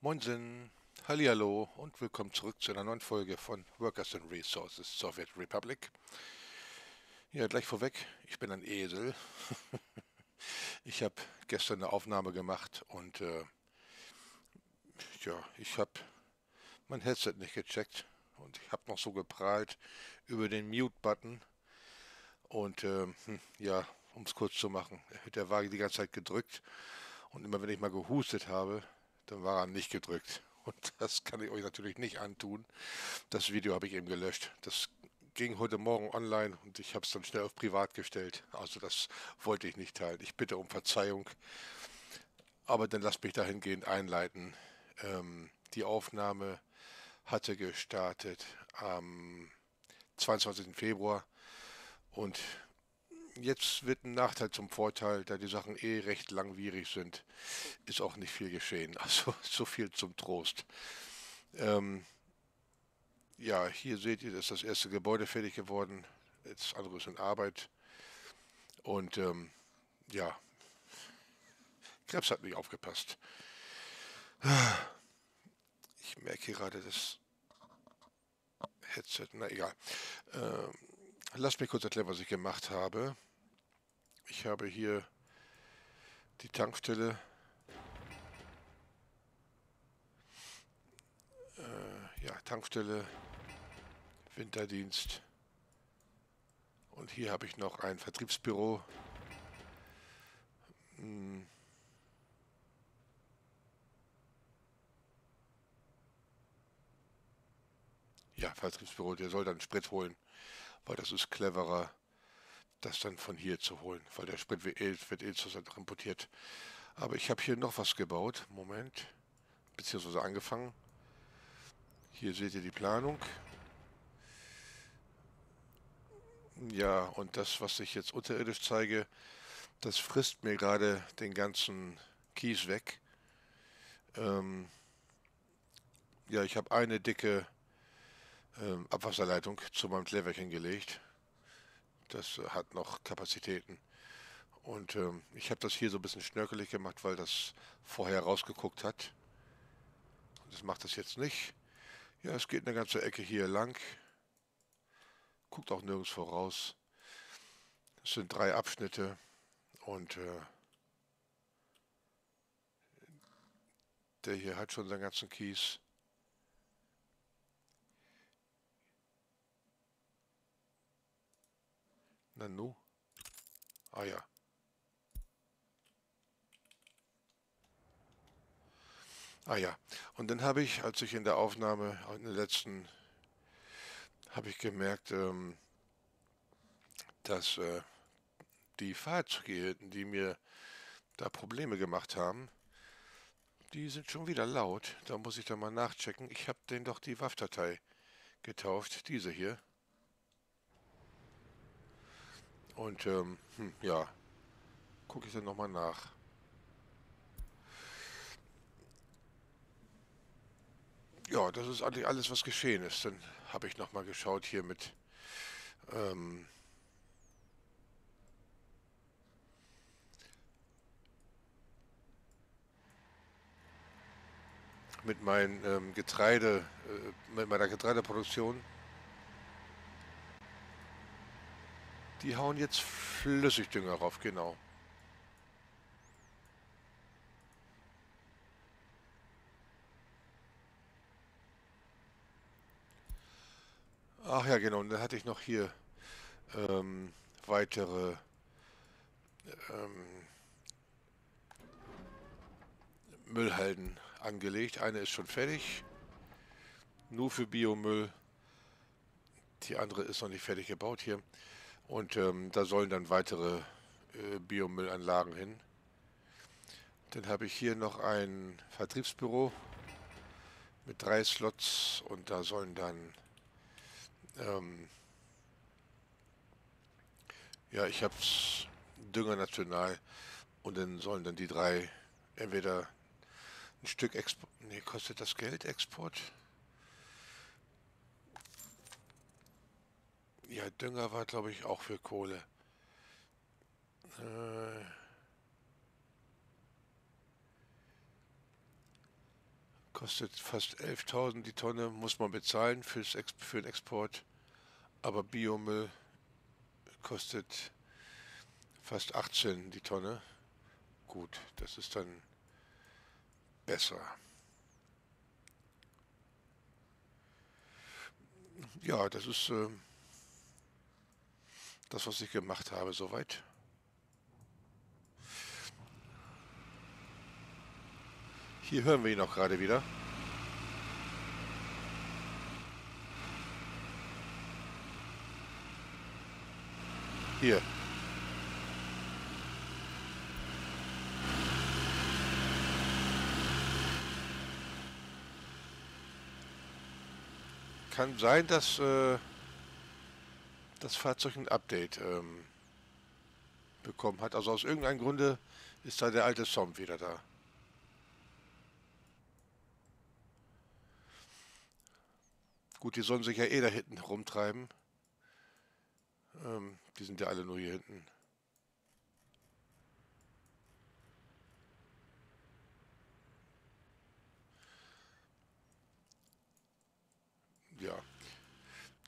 Moinsen, Hallihallo und willkommen zurück zu einer neuen Folge von Workers and Resources Soviet Republic. Ja, gleich vorweg, ich bin ein Esel. ich habe gestern eine Aufnahme gemacht und äh, ja, ich habe mein Headset nicht gecheckt und ich habe noch so geprahlt über den Mute-Button und äh, hm, ja, um es kurz zu machen, der war die ganze Zeit gedrückt und immer wenn ich mal gehustet habe, dann war er nicht gedrückt. Und das kann ich euch natürlich nicht antun. Das Video habe ich eben gelöscht. Das ging heute Morgen online und ich habe es dann schnell auf privat gestellt. Also das wollte ich nicht teilen. Ich bitte um Verzeihung. Aber dann lasst mich dahingehend einleiten. Ähm, die Aufnahme hatte gestartet am 22. Februar und jetzt wird ein Nachteil zum Vorteil, da die Sachen eh recht langwierig sind, ist auch nicht viel geschehen. Also so viel zum Trost. Ähm, ja, hier seht ihr, ist das erste Gebäude fertig geworden. Das andere ist in Arbeit. Und ähm, ja, Krebs hat nicht aufgepasst. Ich merke gerade das Headset, na egal. Ähm, lasst mich kurz erklären, was ich gemacht habe. Ich habe hier die Tankstelle. Äh, ja, Tankstelle, Winterdienst. Und hier habe ich noch ein Vertriebsbüro. Hm. Ja, Vertriebsbüro, der soll dann Sprit holen, weil das ist cleverer das dann von hier zu holen, weil der Sprit wird eh, wird eh zurzeit importiert. Aber ich habe hier noch was gebaut. Moment. Beziehungsweise angefangen. Hier seht ihr die Planung. Ja, und das, was ich jetzt unterirdisch zeige, das frisst mir gerade den ganzen Kies weg. Ähm, ja, ich habe eine dicke ähm, Abwasserleitung zu meinem Klärwerk gelegt. Das hat noch Kapazitäten. Und ähm, ich habe das hier so ein bisschen schnörkelig gemacht, weil das vorher rausgeguckt hat. Und das macht das jetzt nicht. Ja, es geht eine ganze Ecke hier lang. Guckt auch nirgends voraus. Es sind drei Abschnitte und äh, der hier hat schon seinen ganzen Kies. Nanu? Ah ja. Ah ja. Und dann habe ich, als ich in der Aufnahme, in der letzten, habe ich gemerkt, ähm, dass äh, die Fahrzeuge, die mir da Probleme gemacht haben, die sind schon wieder laut. Da muss ich dann mal nachchecken. Ich habe denen doch die WAF-Datei getauft, diese hier. Und ähm, hm, ja, gucke ich dann nochmal nach. Ja, das ist eigentlich alles, was geschehen ist. Dann habe ich nochmal geschaut hier mit ähm, mit meinem ähm, Getreide, äh, mit meiner Getreideproduktion. Die hauen jetzt Flüssigdünger rauf, genau. Ach ja, genau. Und dann hatte ich noch hier ähm, weitere ähm, Müllhalden angelegt. Eine ist schon fertig. Nur für Biomüll. Die andere ist noch nicht fertig gebaut hier. Und ähm, da sollen dann weitere äh, Biomüllanlagen hin. Dann habe ich hier noch ein Vertriebsbüro mit drei Slots und da sollen dann ähm, ja, ich habe Dünger National und dann sollen dann die drei entweder ein Stück Export. Nee, kostet das Geld Export? Ja, Dünger war, glaube ich, auch für Kohle. Äh, Kostet fast 11.000 die Tonne, muss man bezahlen fürs Ex für den Export. Aber Biomüll kostet fast 18 die Tonne. Gut, das ist dann besser. Ja, das ist äh, das, was ich gemacht habe, soweit. Hier hören wir ihn auch gerade wieder. Hier. Kann sein, dass äh, das Fahrzeug ein Update ähm, bekommen hat. Also aus irgendeinem Grunde ist da der alte Sound wieder da. Gut, die sollen sich ja eh da hinten rumtreiben. Ähm, die sind ja alle nur hier hinten. Ja,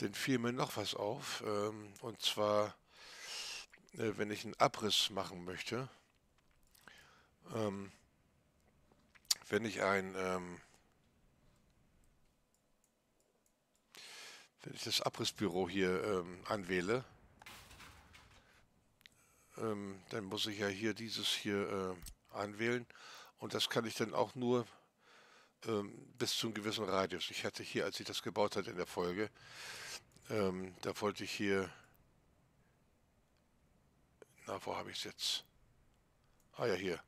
dann fiel mir noch was auf. Ähm, und zwar, äh, wenn ich einen Abriss machen möchte, ähm, wenn ich ein ähm, wenn ich das Abrissbüro hier ähm, anwähle, ähm, dann muss ich ja hier dieses hier äh, anwählen und das kann ich dann auch nur ähm, bis zu einem gewissen Radius. Ich hatte hier, als ich das gebaut hatte in der Folge, ähm, da wollte ich hier, na, wo habe ich es jetzt? Ah ja, hier.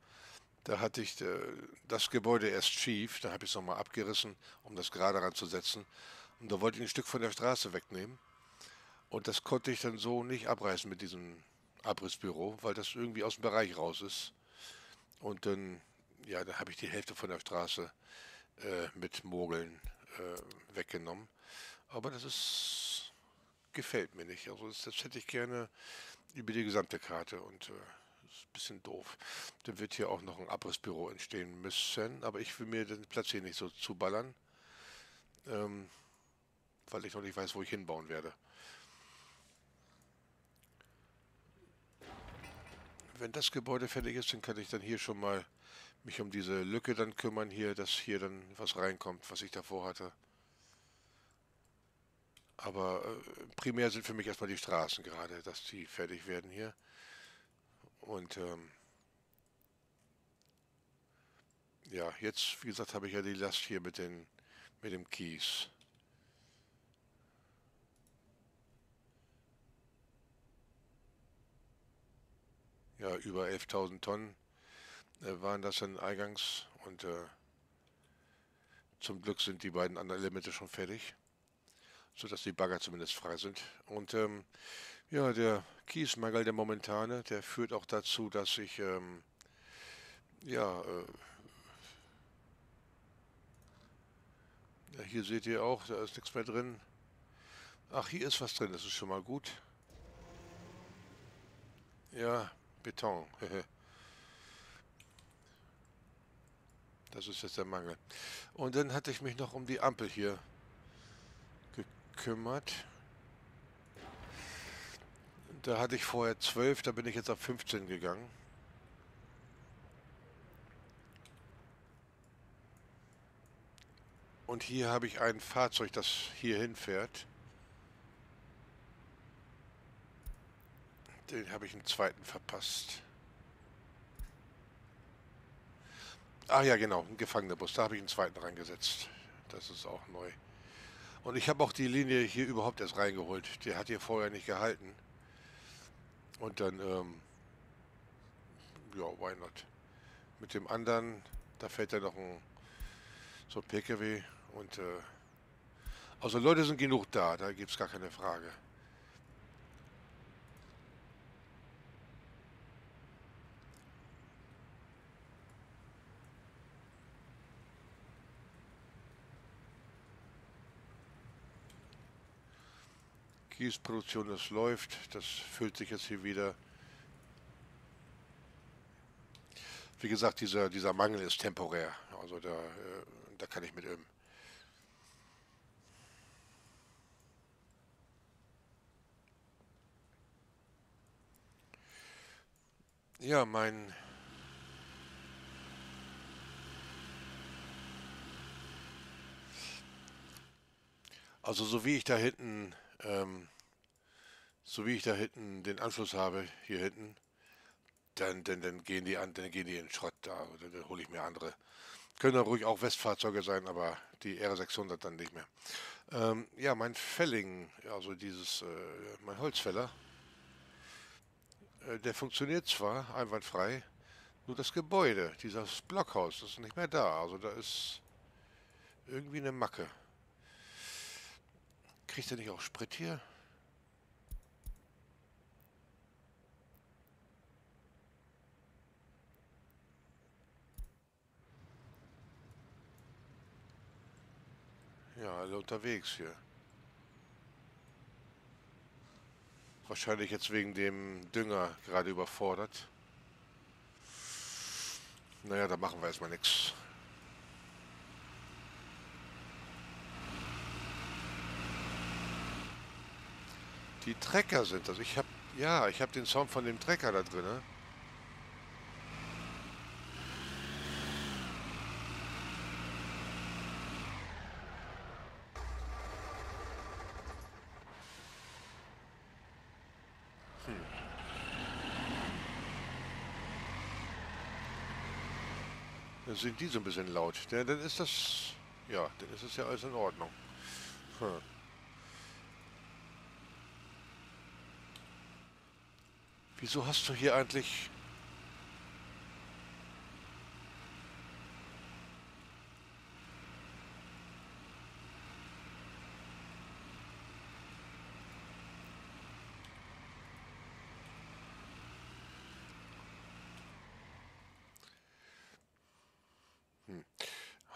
Da hatte ich äh, das Gebäude erst schief, da habe ich es nochmal abgerissen, um das gerade ranzusetzen. Und da wollte ich ein Stück von der Straße wegnehmen. Und das konnte ich dann so nicht abreißen mit diesem Abrissbüro, weil das irgendwie aus dem Bereich raus ist. Und dann, ja, da habe ich die Hälfte von der Straße äh, mit Mogeln äh, weggenommen. Aber das ist, gefällt mir nicht. Also das, das hätte ich gerne über die gesamte Karte und äh, ist ein bisschen doof. Dann wird hier auch noch ein Abrissbüro entstehen müssen, aber ich will mir den Platz hier nicht so zuballern. Ähm, weil ich noch nicht weiß, wo ich hinbauen werde. Wenn das Gebäude fertig ist, dann kann ich dann hier schon mal mich um diese Lücke dann kümmern hier, dass hier dann was reinkommt, was ich davor hatte. Aber äh, primär sind für mich erstmal die Straßen gerade, dass die fertig werden hier. Und ähm, ja, jetzt, wie gesagt, habe ich ja die Last hier mit, den, mit dem Kies. ja, über 11.000 Tonnen äh, waren das dann eingangs und äh, zum Glück sind die beiden anderen Elemente schon fertig, sodass die Bagger zumindest frei sind. Und ähm, ja, der Kiesmangel, der momentane, der führt auch dazu, dass ich ähm, ja, äh, ja, hier seht ihr auch, da ist nichts mehr drin. Ach, hier ist was drin, das ist schon mal gut. Ja, Beton. das ist jetzt der Mangel. Und dann hatte ich mich noch um die Ampel hier gekümmert. Da hatte ich vorher 12, da bin ich jetzt auf 15 gegangen. Und hier habe ich ein Fahrzeug, das hier hinfährt. Den habe ich einen zweiten verpasst. Ah ja, genau, ein Gefangenerbus. Da habe ich einen zweiten reingesetzt. Das ist auch neu. Und ich habe auch die Linie hier überhaupt erst reingeholt. Die hat hier vorher nicht gehalten. Und dann, ähm, ja, why not? Mit dem anderen, da fällt ja noch ein so ein PKW und äh, also Leute sind genug da, da gibt es gar keine Frage. Kiesproduktion, das läuft, das füllt sich jetzt hier wieder. Wie gesagt, dieser, dieser Mangel ist temporär. Also da, äh, da kann ich mit üben. Ja, mein Also so wie ich da hinten, ähm, so wie ich da hinten den Anschluss habe, hier hinten, dann, dann, dann gehen die an, dann gehen die in Schrott da, dann, dann hole ich mir andere. Können dann ruhig auch Westfahrzeuge sein, aber die R600 dann nicht mehr. Ähm, ja, mein Felling, also dieses, äh, mein Holzfäller, äh, der funktioniert zwar einwandfrei, nur das Gebäude, dieses Blockhaus, das ist nicht mehr da. Also da ist irgendwie eine Macke. Kriegt er nicht auch Sprit hier? Ja, alle unterwegs hier. Wahrscheinlich jetzt wegen dem Dünger gerade überfordert. Naja, da machen wir erstmal nichts. Die Trecker sind das. Ich habe ja, ich habe den Sound von dem Trecker da drin. Ne? Sind die so ein bisschen laut. Ja, dann ist das, ja, dann ist es ja alles in Ordnung. Hm. Wieso hast du hier eigentlich... Hm.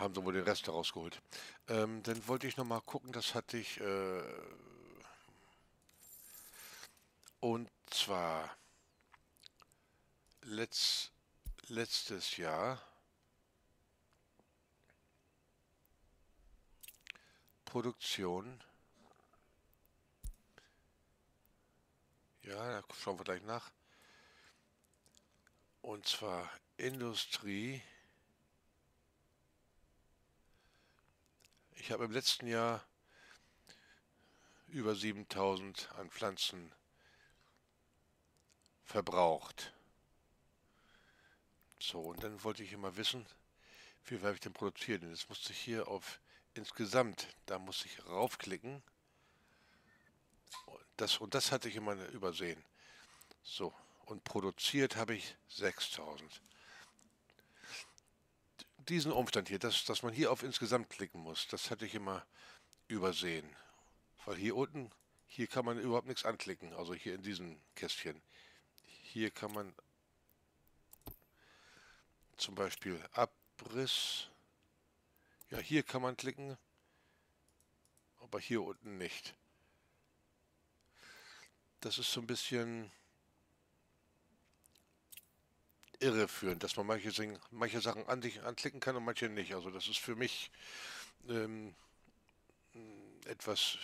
Haben sie wohl den Rest rausgeholt. Ähm, dann wollte ich noch mal gucken, das hatte ich... Äh und zwar letzt, letztes Jahr Produktion. Ja, da schauen wir gleich nach. Und zwar Industrie. Ich habe im letzten Jahr über 7000 an Pflanzen verbraucht. So, und dann wollte ich immer wissen, wie viel habe ich denn produziert? Und jetzt musste ich hier auf insgesamt, da muss ich raufklicken. Das, und das hatte ich immer übersehen. So, und produziert habe ich 6000. Diesen Umstand hier, dass, dass man hier auf insgesamt klicken muss, das hatte ich immer übersehen. Weil hier unten, hier kann man überhaupt nichts anklicken, also hier in diesem Kästchen. Hier kann man zum Beispiel Abriss. Ja, hier kann man klicken, aber hier unten nicht. Das ist so ein bisschen irreführend, dass man manche, manche Sachen an anklicken kann und manche nicht. Also das ist für mich ähm, etwas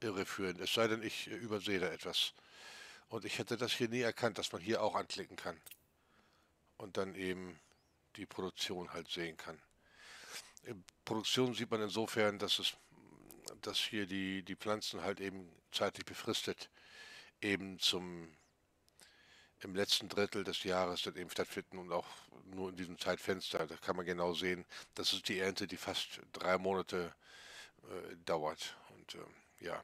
irreführend. Es sei denn, ich übersehe da etwas. Und ich hätte das hier nie erkannt, dass man hier auch anklicken kann und dann eben die Produktion halt sehen kann. In Produktion sieht man insofern, dass es, dass hier die, die Pflanzen halt eben zeitlich befristet eben zum im letzten Drittel des Jahres dann eben stattfinden und auch nur in diesem Zeitfenster. Da kann man genau sehen, das ist die Ernte, die fast drei Monate äh, dauert. Und äh, ja,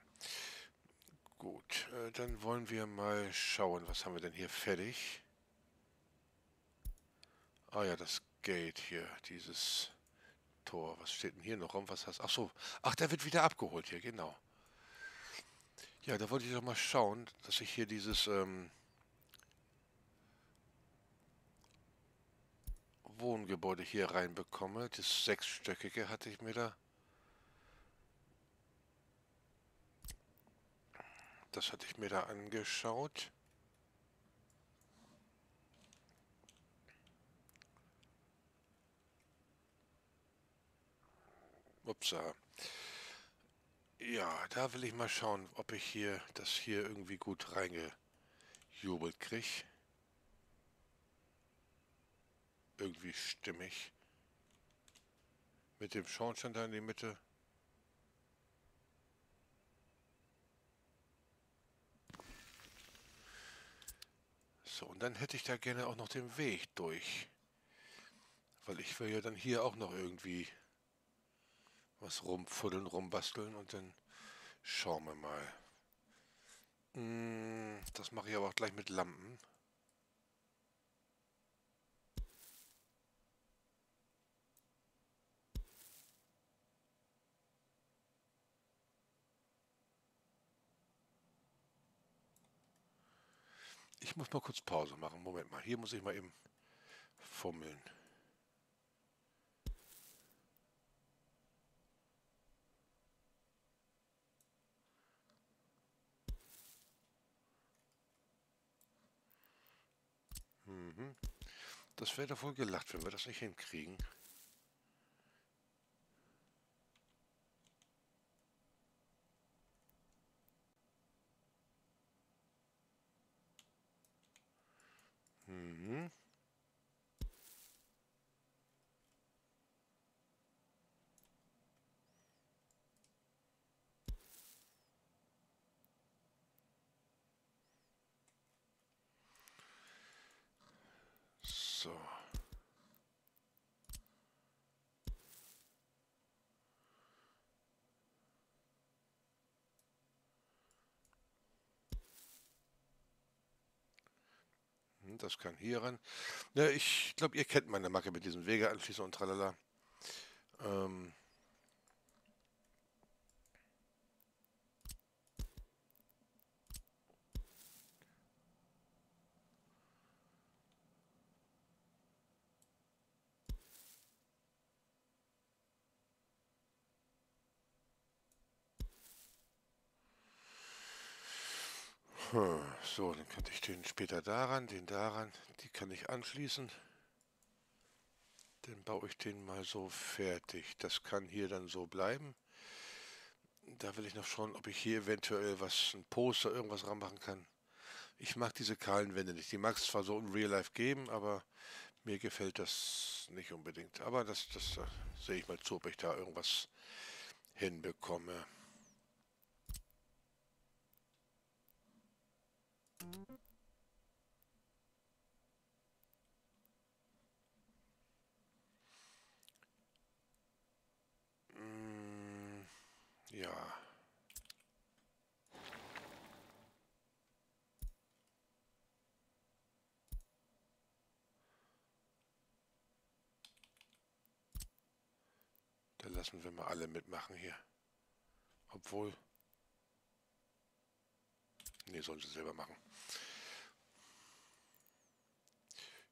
gut, äh, dann wollen wir mal schauen, was haben wir denn hier fertig? Ah ja, das Gate hier, dieses Tor. Was steht denn hier noch rum? Was hast Ach so, ach, der wird wieder abgeholt hier, genau. Ja, da wollte ich doch mal schauen, dass ich hier dieses ähm, Wohngebäude hier reinbekomme. Das sechsstöckige hatte ich mir da. Das hatte ich mir da angeschaut. Upsa. Ja, da will ich mal schauen, ob ich hier das hier irgendwie gut reingejubelt kriege. Irgendwie stimmig. Mit dem Schornstein da in die Mitte. So, und dann hätte ich da gerne auch noch den Weg durch. Weil ich will ja dann hier auch noch irgendwie was rumfuddeln, rumbasteln und dann schauen wir mal. Hm, das mache ich aber auch gleich mit Lampen. Ich muss mal kurz Pause machen. Moment mal, hier muss ich mal eben fummeln. Mhm. Das wäre doch wohl gelacht, wenn wir das nicht hinkriegen. Mhm. So. Das kann hier ran. Ja, ich glaube, ihr kennt meine Macke mit diesem Wegeanschließer und tralala. Ähm so, dann könnte ich den später daran, den daran, die kann ich anschließen. Dann baue ich den mal so fertig. Das kann hier dann so bleiben. Da will ich noch schauen, ob ich hier eventuell was, ein Poster, irgendwas ranmachen kann. Ich mag diese kahlen Wände nicht. Die mag es zwar so im Real Life geben, aber mir gefällt das nicht unbedingt. Aber das, das, das sehe ich mal zu, ob ich da irgendwas hinbekomme. Mm, ja. Da lassen wir mal alle mitmachen hier. Obwohl... Nee, sollen sie selber machen.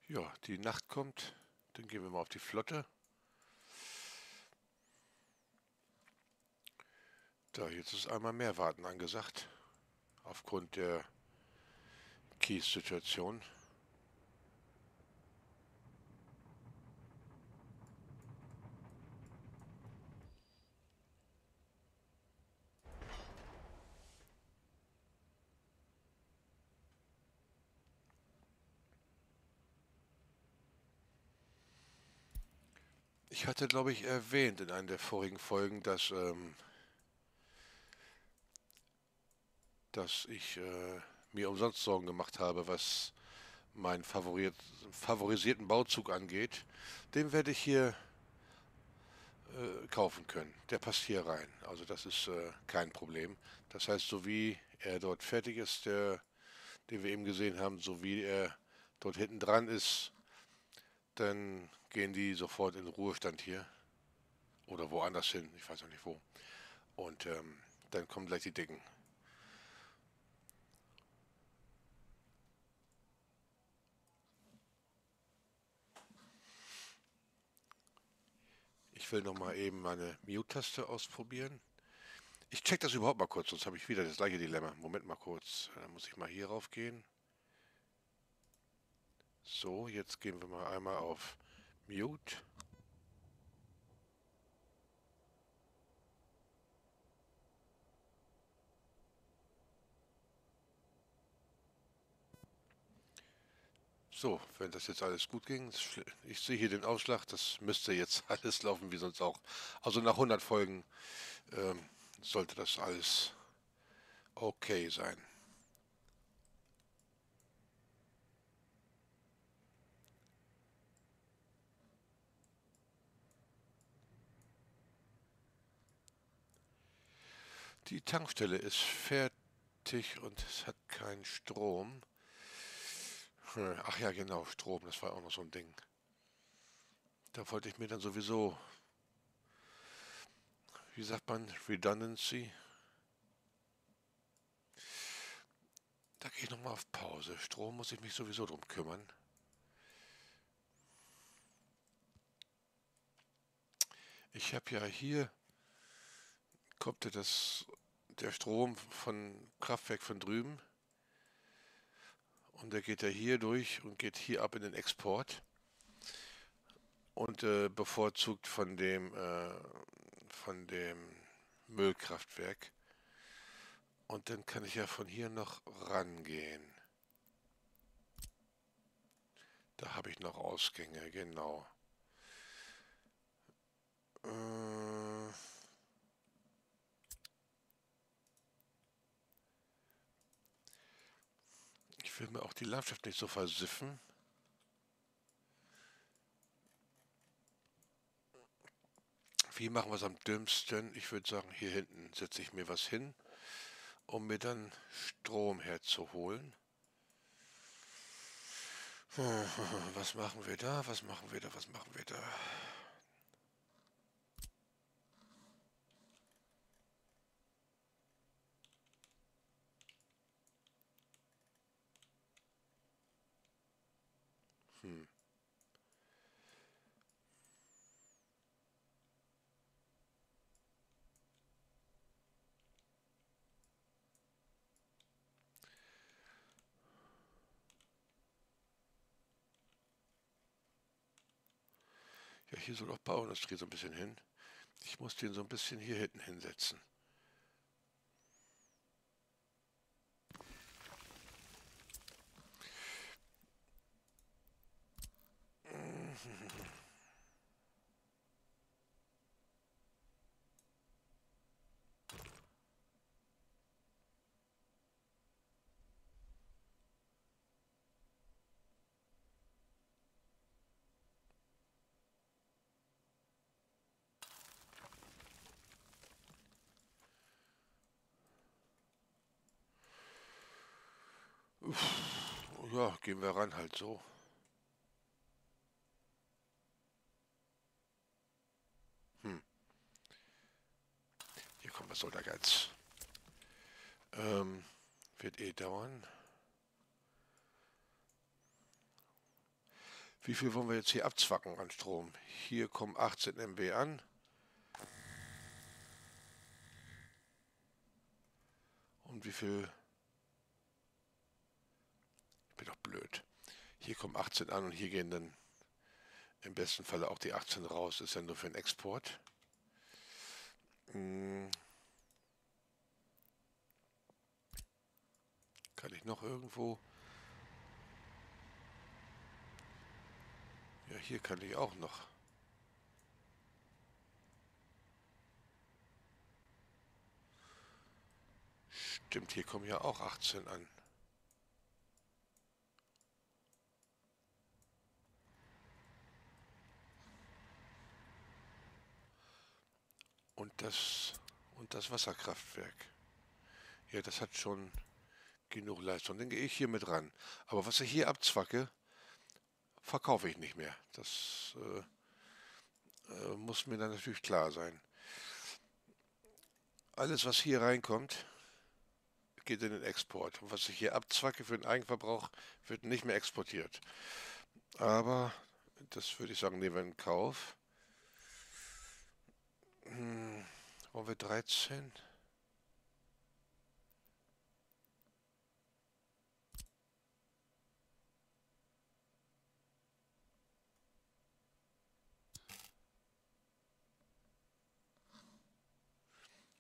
Ja, die Nacht kommt. Dann gehen wir mal auf die Flotte. Da, jetzt ist einmal mehr Warten angesagt. Aufgrund der Kies-Situation. Ich hatte, glaube ich, erwähnt in einer der vorigen Folgen, dass, ähm, dass ich äh, mir umsonst Sorgen gemacht habe, was meinen favorisierten Bauzug angeht. Den werde ich hier äh, kaufen können. Der passt hier rein. Also das ist äh, kein Problem. Das heißt, so wie er dort fertig ist, der, den wir eben gesehen haben, so wie er dort hinten dran ist, dann gehen die sofort in Ruhestand hier. Oder woanders hin, ich weiß noch nicht wo. Und ähm, dann kommen gleich die Dicken. Ich will noch mal eben meine Mute-Taste ausprobieren. Ich check das überhaupt mal kurz, sonst habe ich wieder das gleiche Dilemma. Moment mal kurz, da muss ich mal hier rauf gehen. So, jetzt gehen wir mal einmal auf Mute. So, wenn das jetzt alles gut ging, ich sehe hier den Ausschlag, das müsste jetzt alles laufen wie sonst auch. Also nach 100 Folgen ähm, sollte das alles okay sein. Die Tankstelle ist fertig und es hat keinen Strom. Hm, ach ja, genau, Strom, das war auch noch so ein Ding. Da wollte ich mir dann sowieso, wie sagt man, Redundancy. Da gehe ich nochmal auf Pause. Strom muss ich mich sowieso drum kümmern. Ich habe ja hier, kommt ja das, der Strom von Kraftwerk von drüben. Und der geht ja hier durch und geht hier ab in den Export. Und äh, bevorzugt von dem, äh, von dem Müllkraftwerk. Und dann kann ich ja von hier noch rangehen. Da habe ich noch Ausgänge, genau. Äh Ich will mir auch die Landschaft nicht so versiffen. Wie machen wir es am dümmsten? Ich würde sagen, hier hinten setze ich mir was hin, um mir dann Strom herzuholen. Was machen wir da? Was machen wir da? Was machen wir da? Hm. Ja, hier soll auch Bauindustrie so ein bisschen hin. Ich muss den so ein bisschen hier hinten hinsetzen. Ja, gehen wir ran halt so. Hm. Hier kommt was soll der Geiz. Ähm, wird eh dauern. Wie viel wollen wir jetzt hier abzwacken an Strom? Hier kommen 18 MB an. Und wie viel bin doch blöd. Hier kommen 18 an und hier gehen dann im besten Falle auch die 18 raus. Ist ja nur für den Export. Hm. Kann ich noch irgendwo... Ja, hier kann ich auch noch. Stimmt, hier kommen ja auch 18 an. Und das, und das Wasserkraftwerk. Ja, das hat schon genug Leistung. Dann gehe ich hier mit ran. Aber was ich hier abzwacke, verkaufe ich nicht mehr. Das äh, äh, muss mir dann natürlich klar sein. Alles, was hier reinkommt, geht in den Export. Und was ich hier abzwacke für den Eigenverbrauch, wird nicht mehr exportiert. Aber das würde ich sagen, nehmen wir in Kauf. Hm, wollen wir 13?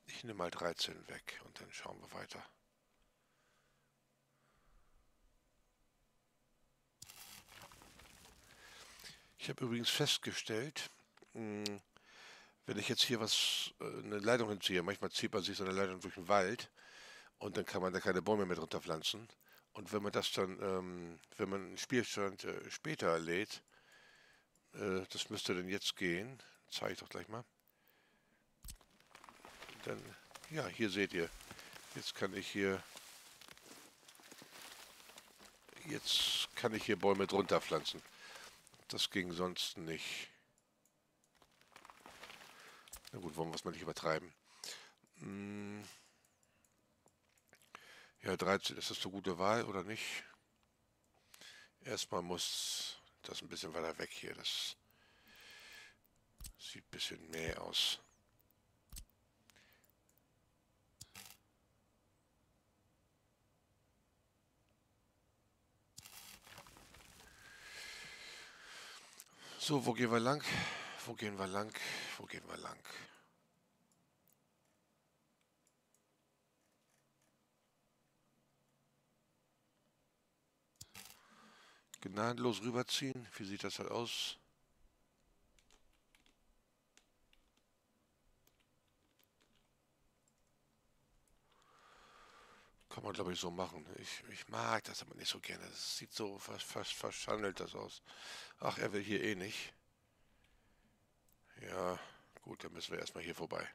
Ich nehme mal 13 weg und dann schauen wir weiter. Ich habe übrigens festgestellt, mh, hm, wenn ich jetzt hier was, äh, eine Leitung hinziehe, manchmal zieht man sich so eine Leitung durch den Wald und dann kann man da keine Bäume mehr drunter pflanzen. Und wenn man das dann, ähm, wenn man einen Spielstand äh, später lädt, äh, das müsste dann jetzt gehen, zeige ich doch gleich mal. Dann, ja, hier seht ihr, jetzt kann ich hier, jetzt kann ich hier Bäume drunter pflanzen. Das ging sonst nicht. Na gut, wollen wir es mal nicht übertreiben. Hm. Ja, 13, ist das eine gute Wahl oder nicht? Erstmal muss das ein bisschen weiter weg hier. Das sieht ein bisschen mehr aus. So, wo gehen wir lang? Wo gehen wir lang? Wo gehen wir lang? Gnadenlos rüberziehen. Wie sieht das halt aus? Kann man, glaube ich, so machen. Ich, ich mag das aber nicht so gerne. Das sieht so fast, fast verschandelt das aus. Ach, er will hier eh nicht. Ja, gut, dann müssen wir erstmal hier vorbei.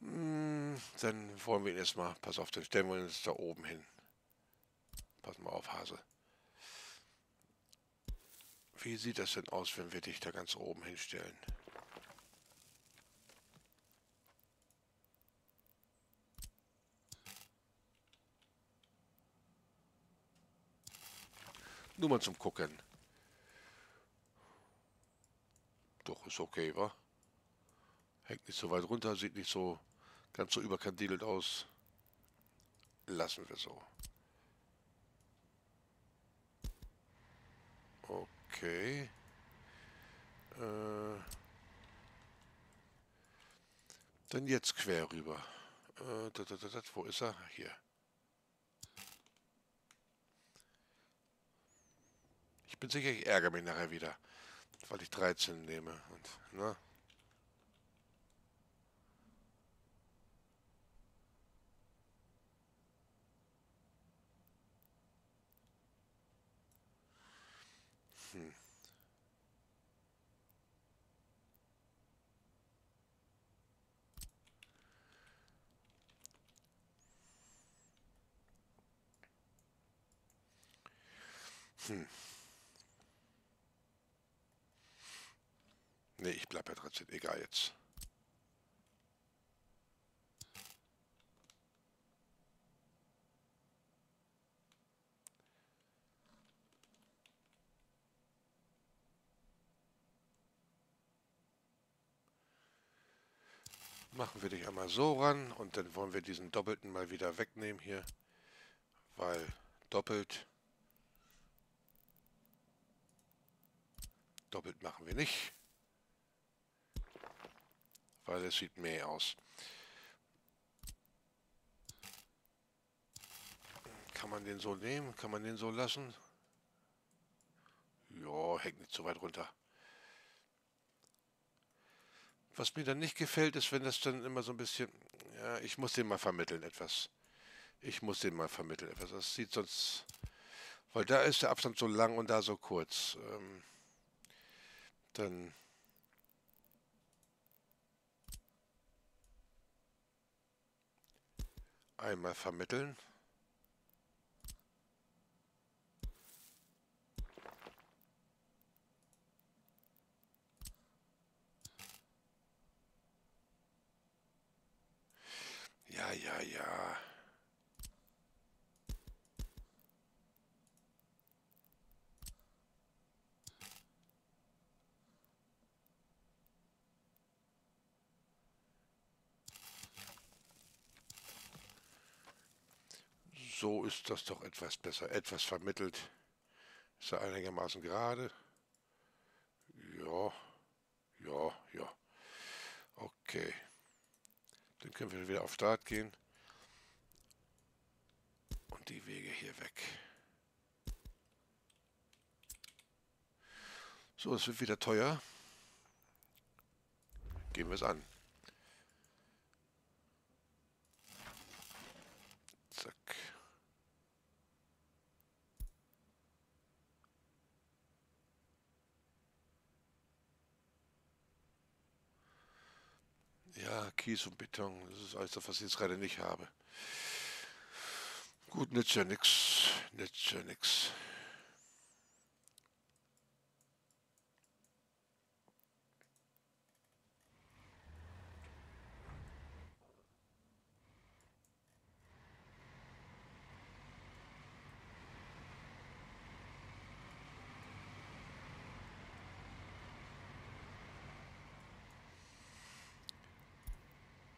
Hm, dann wollen wir ihn erstmal, pass auf, dann stellen wir uns da oben hin. Pass mal auf, Hase. Wie sieht das denn aus, wenn wir dich da ganz oben hinstellen? Nur mal zum Gucken. Doch, ist okay, wa? Hängt nicht so weit runter, sieht nicht so ganz so überkandidelt aus. Lassen wir so. Okay. Äh, dann jetzt quer rüber. Äh, dat, dat, dat, wo ist er? Hier. Ich bin sicher, ich ärgere mich nachher wieder, weil ich 13 nehme. Und, ne? Hm. Hm. Nee, ich bleibe ja trotzdem. Egal jetzt. Machen wir dich einmal so ran und dann wollen wir diesen doppelten mal wieder wegnehmen hier, weil doppelt doppelt machen wir nicht weil es sieht mehr aus. Kann man den so nehmen? Kann man den so lassen? Ja, hängt nicht so weit runter. Was mir dann nicht gefällt, ist, wenn das dann immer so ein bisschen... Ja, ich muss den mal vermitteln etwas. Ich muss den mal vermitteln etwas. Das sieht sonst... Weil da ist der Abstand so lang und da so kurz. Ähm, dann einmal vermitteln. Ja, ja, ja. So ist das doch etwas besser. Etwas vermittelt. Ist er einigermaßen gerade? Ja, ja, ja. Okay. Dann können wir wieder auf Start gehen. Und die Wege hier weg. So, es wird wieder teuer. Gehen wir es an. Ja, Kies und Beton, das ist alles was ich jetzt gerade nicht habe. Gut, nützt ja nix, nützt ja nix.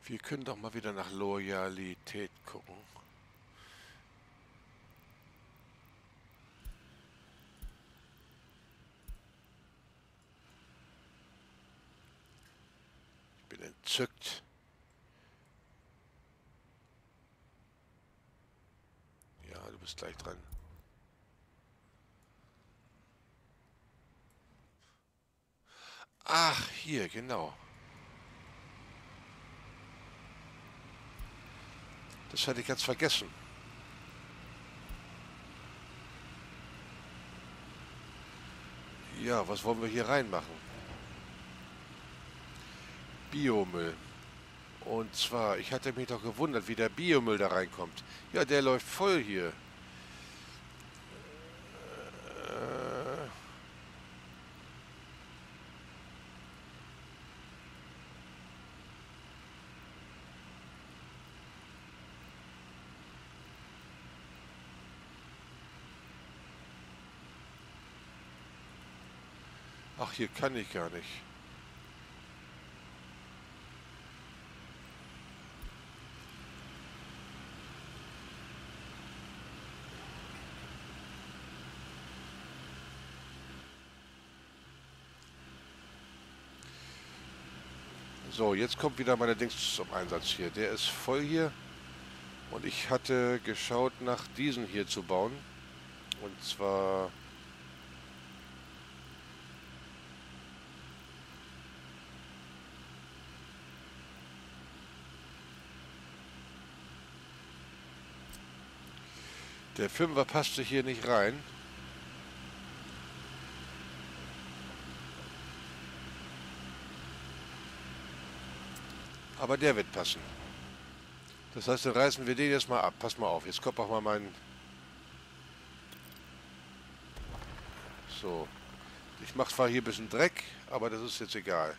Wir können doch mal wieder nach Loyalität gucken. Ich bin entzückt. Ja, du bist gleich dran. Ach, hier, genau. Das hatte ich ganz vergessen. Ja, was wollen wir hier reinmachen? Biomüll. Und zwar, ich hatte mich doch gewundert, wie der Biomüll da reinkommt. Ja, der läuft voll hier. Ach, hier kann ich gar nicht. So, jetzt kommt wieder meine Dings zum Einsatz hier. Der ist voll hier. Und ich hatte geschaut, nach diesen hier zu bauen. Und zwar Der Fünfer passte hier nicht rein. Aber der wird passen. Das heißt, dann reißen wir den jetzt mal ab. Pass mal auf, jetzt kommt auch mal mein... So. Ich mache zwar hier ein bisschen Dreck, aber das ist jetzt egal.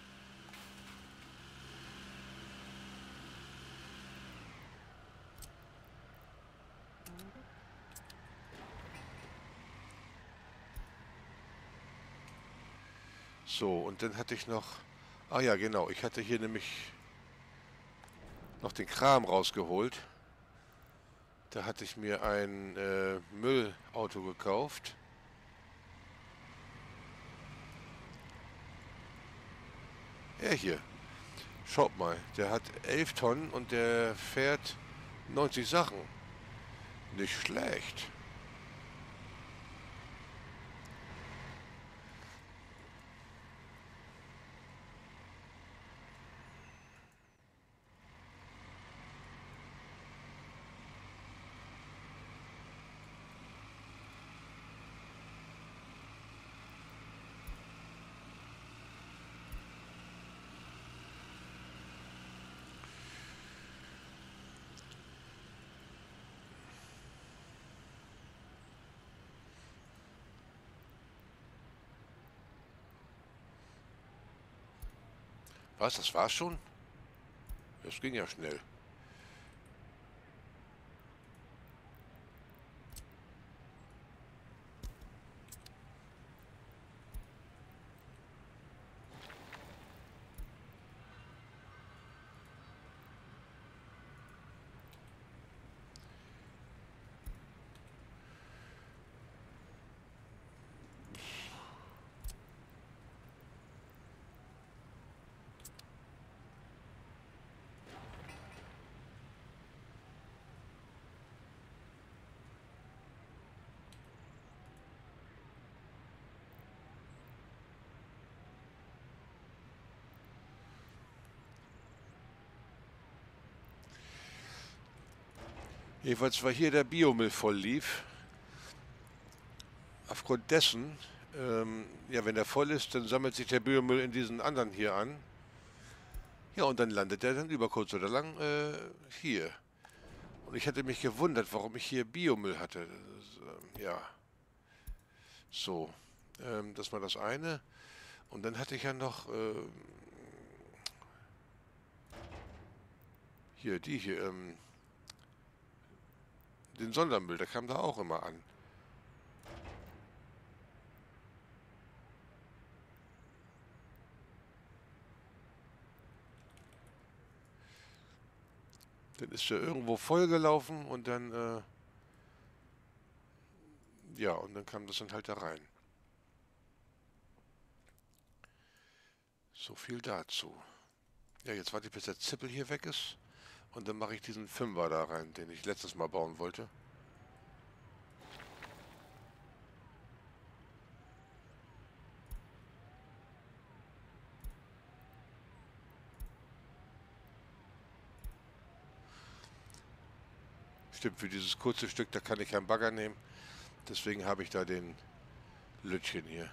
So, und dann hatte ich noch... Ah ja, genau. Ich hatte hier nämlich noch den Kram rausgeholt. Da hatte ich mir ein äh, Müllauto gekauft. Er hier. Schaut mal, der hat 11 Tonnen und der fährt 90 Sachen. Nicht schlecht. Was, das war's schon? Das ging ja schnell. Jedenfalls war hier der Biomüll voll lief. Aufgrund dessen, ähm, ja, wenn er voll ist, dann sammelt sich der Biomüll in diesen anderen hier an. Ja, und dann landet er dann über kurz oder lang äh, hier. Und ich hatte mich gewundert, warum ich hier Biomüll hatte. Ist, ähm, ja. So. Ähm, das war das eine. Und dann hatte ich ja noch... Ähm, hier, die hier. Ähm, den Sondermüll, der kam da auch immer an. Dann ist er irgendwo vollgelaufen und dann, äh, ja, und dann kam das dann halt da rein. So viel dazu. Ja, jetzt warte ich, bis der Zippel hier weg ist. Und dann mache ich diesen Fünfer da rein, den ich letztes Mal bauen wollte. Stimmt, für dieses kurze Stück, da kann ich keinen Bagger nehmen. Deswegen habe ich da den Lütchen hier.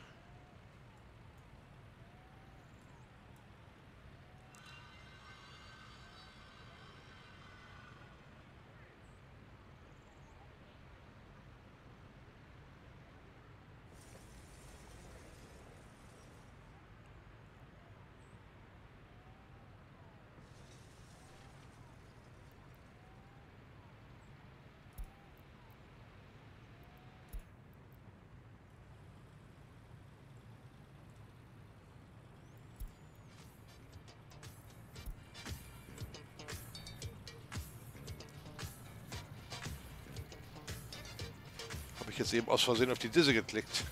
Eben aus Versehen auf die Disse geklickt.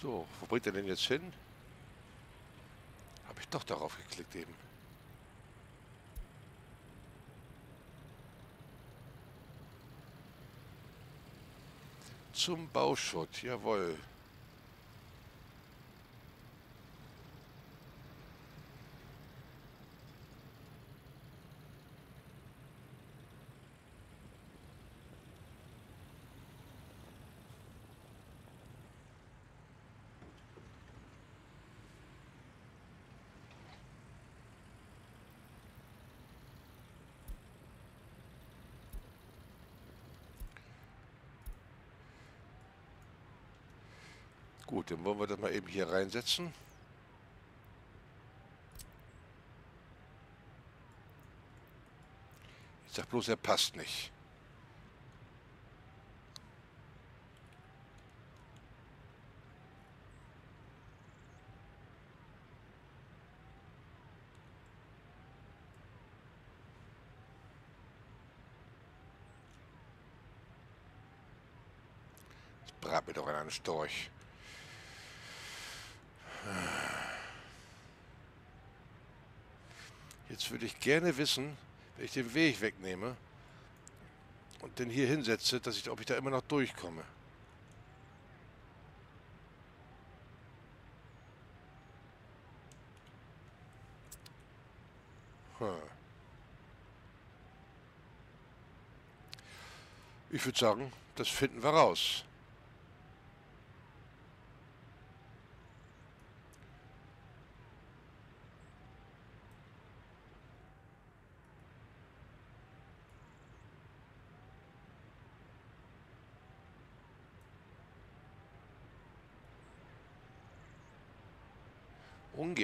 So, wo bringt er denn jetzt hin? Darauf geklickt eben. Zum Bauschutt, jawohl. Gut, dann wollen wir das mal eben hier reinsetzen. Ich sag bloß, er passt nicht. brat mir doch einen Storch. Jetzt würde ich gerne wissen, wenn ich den Weg wegnehme und den hier hinsetze, dass ich, ob ich da immer noch durchkomme. Hm. Ich würde sagen, das finden wir raus.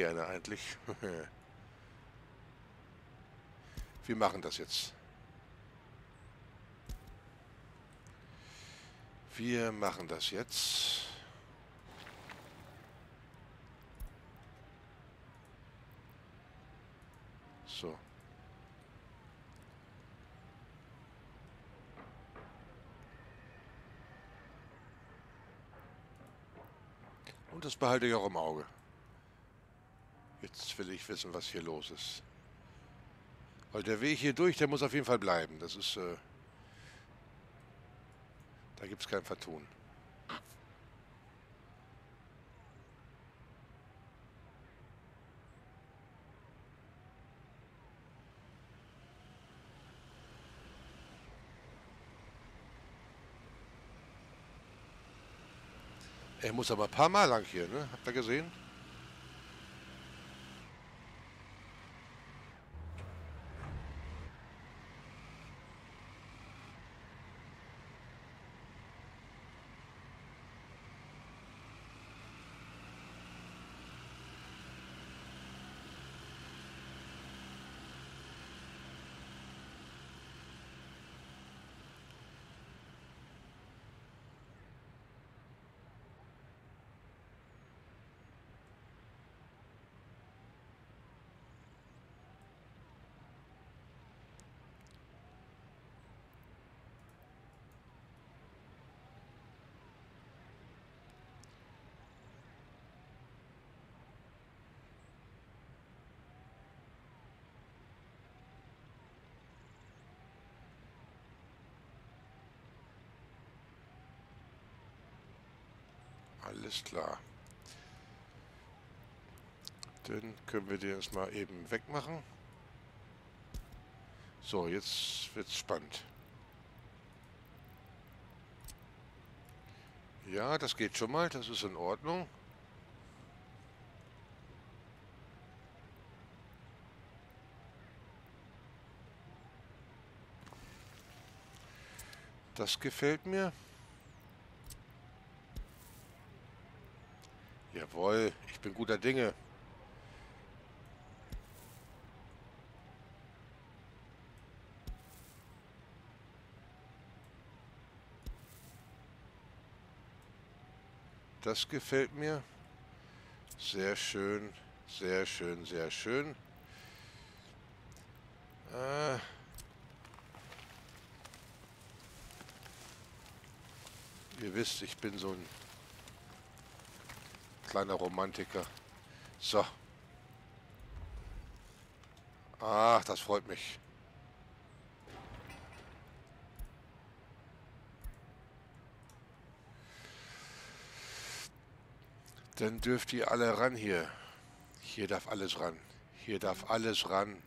Ungern eigentlich. Wir machen das jetzt. Wir machen das jetzt. So. Und das behalte ich auch im Auge. Jetzt will ich wissen, was hier los ist. Weil der Weg hier durch, der muss auf jeden Fall bleiben. Das ist... Äh, da gibt es kein Vertun. Er muss aber ein paar Mal lang hier, ne? Habt ihr gesehen? Alles klar. Dann können wir den jetzt mal eben wegmachen. So, jetzt wird's spannend. Ja, das geht schon mal. Das ist in Ordnung. Das gefällt mir. Jawohl, ich bin guter Dinge. Das gefällt mir. Sehr schön, sehr schön, sehr schön. Äh Ihr wisst, ich bin so ein kleiner Romantiker. So. Ach, das freut mich. Dann dürft ihr alle ran hier. Hier darf alles ran. Hier darf alles ran.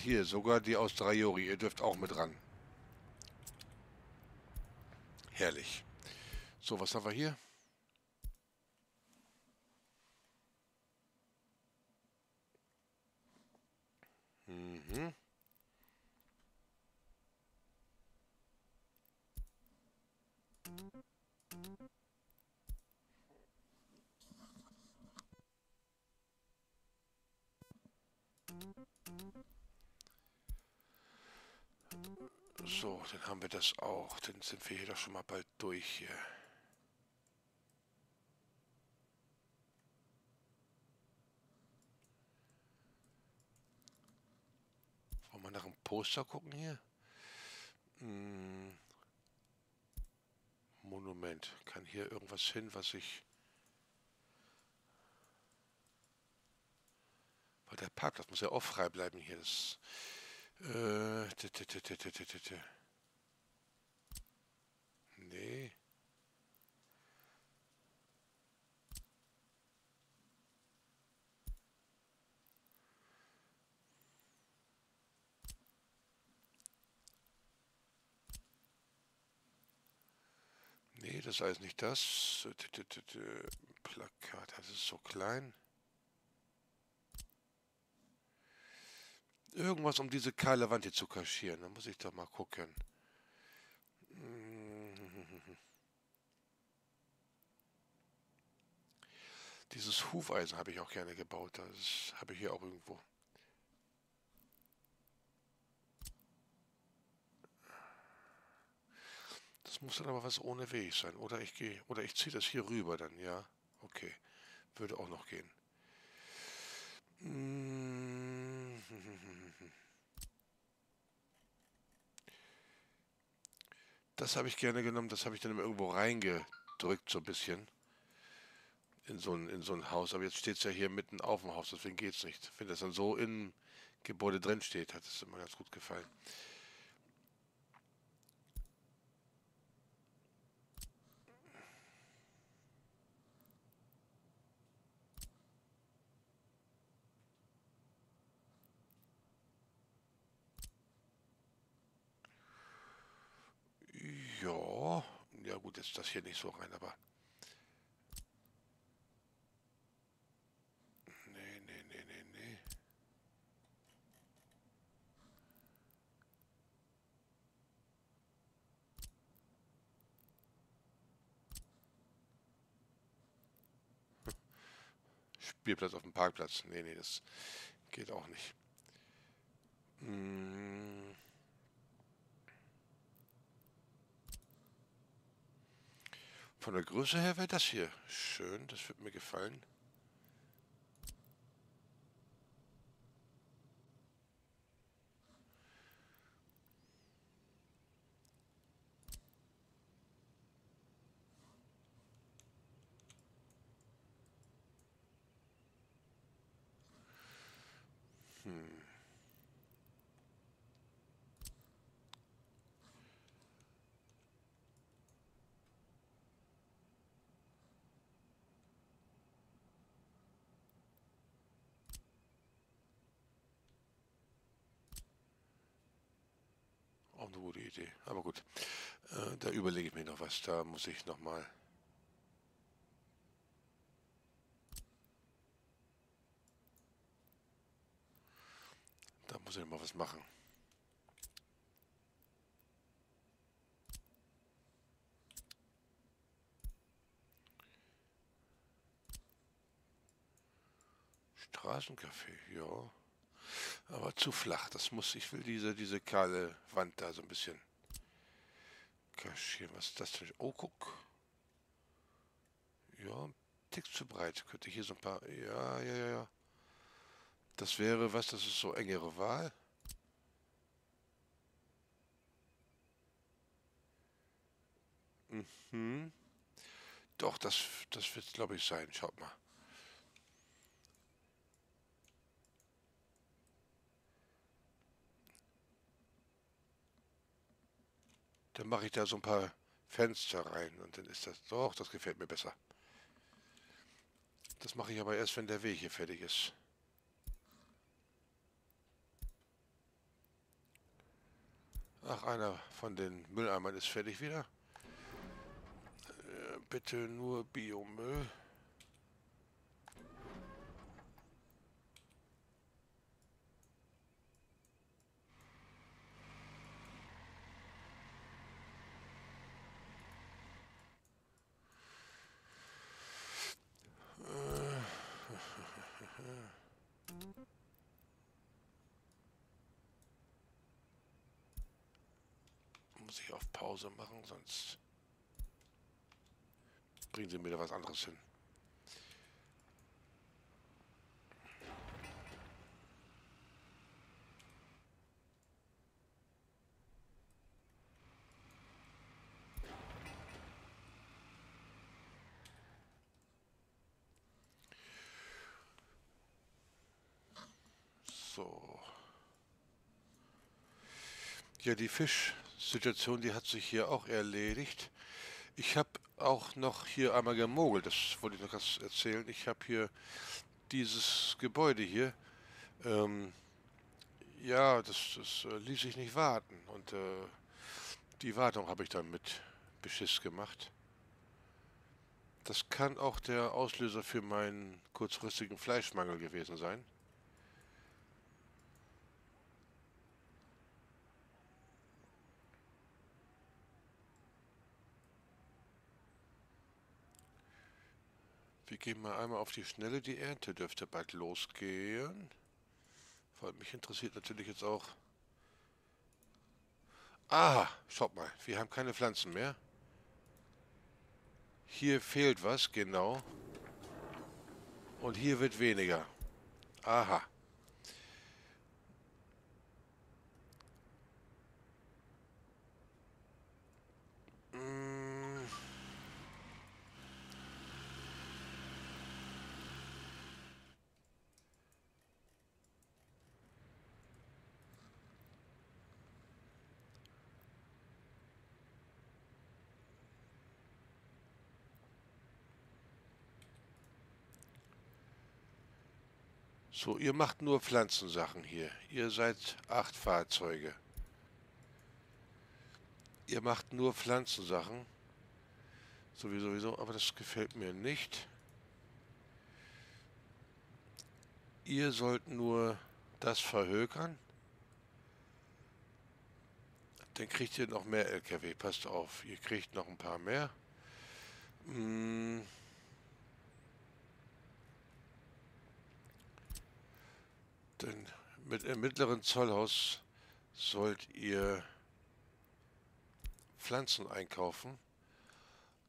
Und hier sogar die aus Draiori. Ihr dürft auch mit ran. Herrlich. So, was haben wir hier? Mhm. So, dann haben wir das auch. Dann sind wir hier doch schon mal bald durch hier. Wollen wir nach einem Poster gucken hier? Hm. Monument. Kann hier irgendwas hin, was ich... Weil der Parkplatz muss ja auch frei bleiben hier. Das äh, nee. Nee, das heißt nicht das. Plakat, das ist so klein. Irgendwas, um diese kahle Wand hier zu kaschieren. Da muss ich doch mal gucken. Dieses Hufeisen habe ich auch gerne gebaut. Das habe ich hier auch irgendwo. Das muss dann aber was ohne Weg sein. Oder ich gehe, oder ich ziehe das hier rüber dann, ja. Okay. Würde auch noch gehen. Das habe ich gerne genommen, das habe ich dann irgendwo reingedrückt, so ein bisschen. In so ein, in so ein Haus. Aber jetzt steht es ja hier mitten auf dem Haus, deswegen geht es nicht. Wenn das dann so im Gebäude drin steht, hat es immer ganz gut gefallen. Ja, ja gut, jetzt das hier nicht so rein, aber... Nee, nee, nee, nee, nee. Spielplatz auf dem Parkplatz. Nee, nee, das geht auch nicht. Hm. Von der Größe her wäre das hier schön. Das würde mir gefallen. Eine gute Idee. Aber gut, äh, da überlege ich mir noch was. Da muss ich noch mal... Da muss ich mal was machen. Straßencafé, ja. Aber zu flach. Das muss, ich will diese, diese kahle Wand da so ein bisschen kaschieren. Was ist das denn? Oh, guck. Ja, ein Tick zu breit. Könnte hier so ein paar. Ja, ja, ja, ja. Das wäre was, das ist so engere Wahl. Mhm. Doch, das, das wird glaube ich sein. Schaut mal. Dann mache ich da so ein paar Fenster rein und dann ist das... Doch, das gefällt mir besser. Das mache ich aber erst, wenn der Weg hier fertig ist. Ach, einer von den Mülleimern ist fertig wieder. Äh, bitte nur Biomüll. muss ich auf Pause machen, sonst bringen sie mir da was anderes hin. So. Ja, die Fisch Situation, die hat sich hier auch erledigt. Ich habe auch noch hier einmal gemogelt, das wollte ich noch ganz erzählen. Ich habe hier dieses Gebäude hier, ähm, ja, das, das äh, ließ sich nicht warten. Und äh, die Wartung habe ich dann mit Beschiss gemacht. Das kann auch der Auslöser für meinen kurzfristigen Fleischmangel gewesen sein. Wir gehen mal einmal auf die Schnelle. Die Ernte dürfte bald losgehen. Weil mich interessiert natürlich jetzt auch... Aha, schaut mal, wir haben keine Pflanzen mehr. Hier fehlt was, genau. Und hier wird weniger. Aha. So, ihr macht nur Pflanzensachen hier. Ihr seid acht Fahrzeuge. Ihr macht nur Pflanzensachen. Sowieso, sowieso, aber das gefällt mir nicht. Ihr sollt nur das verhökern. Dann kriegt ihr noch mehr LKW. Passt auf, ihr kriegt noch ein paar mehr. Hm. Denn mit im mittleren Zollhaus sollt ihr Pflanzen einkaufen.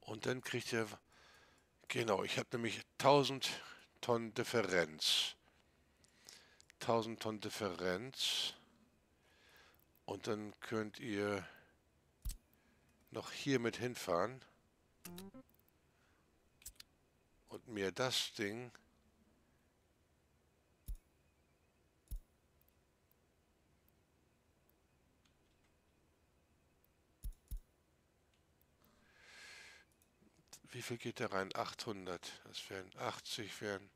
Und dann kriegt ihr... Genau, ich habe nämlich 1000 Tonnen Differenz. 1000 Tonnen Differenz. Und dann könnt ihr noch hier mit hinfahren und mir das Ding Wie viel geht da rein? 800. Das wären 80, wären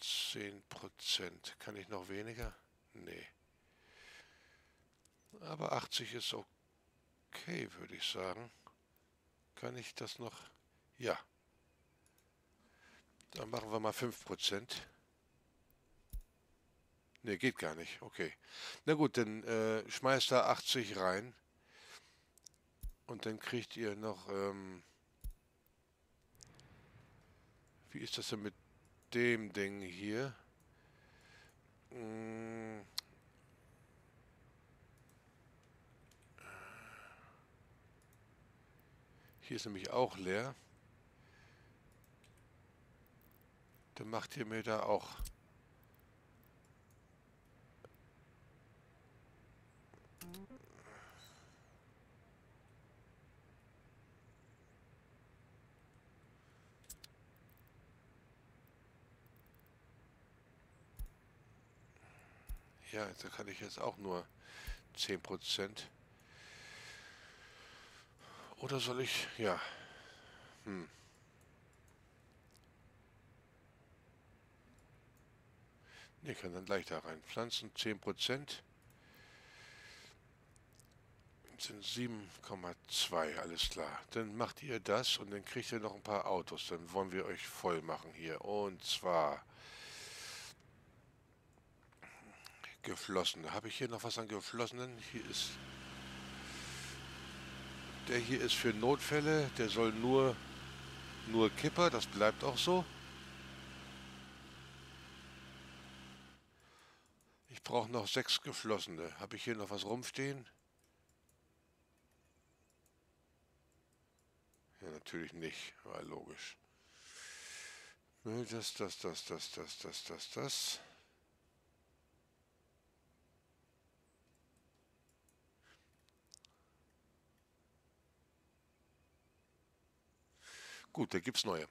10 Prozent. Kann ich noch weniger? Nee. Aber 80 ist okay, würde ich sagen. Kann ich das noch? Ja. Dann machen wir mal 5 Prozent. Ne, geht gar nicht. Okay. Na gut, dann äh, schmeißt da 80 rein. Und dann kriegt ihr noch... Ähm, wie ist das denn mit dem Ding hier? Hm. Hier ist nämlich auch leer. Dann macht ihr mir da auch Ja, da kann ich jetzt auch nur 10%. Oder soll ich... Ja. Hm. Ne, kann dann gleich da rein. Pflanzen 10%. Sind 7,2, alles klar. Dann macht ihr das und dann kriegt ihr noch ein paar Autos. Dann wollen wir euch voll machen hier. Und zwar... Geflossene. Habe ich hier noch was an Geflossenen? Hier ist... Der hier ist für Notfälle. Der soll nur... Nur Kipper. Das bleibt auch so. Ich brauche noch sechs Geflossene. Habe ich hier noch was rumstehen? Ja, natürlich nicht. War logisch. Das, das, das, das, das, das, das, das. Gut, da gibt es neue.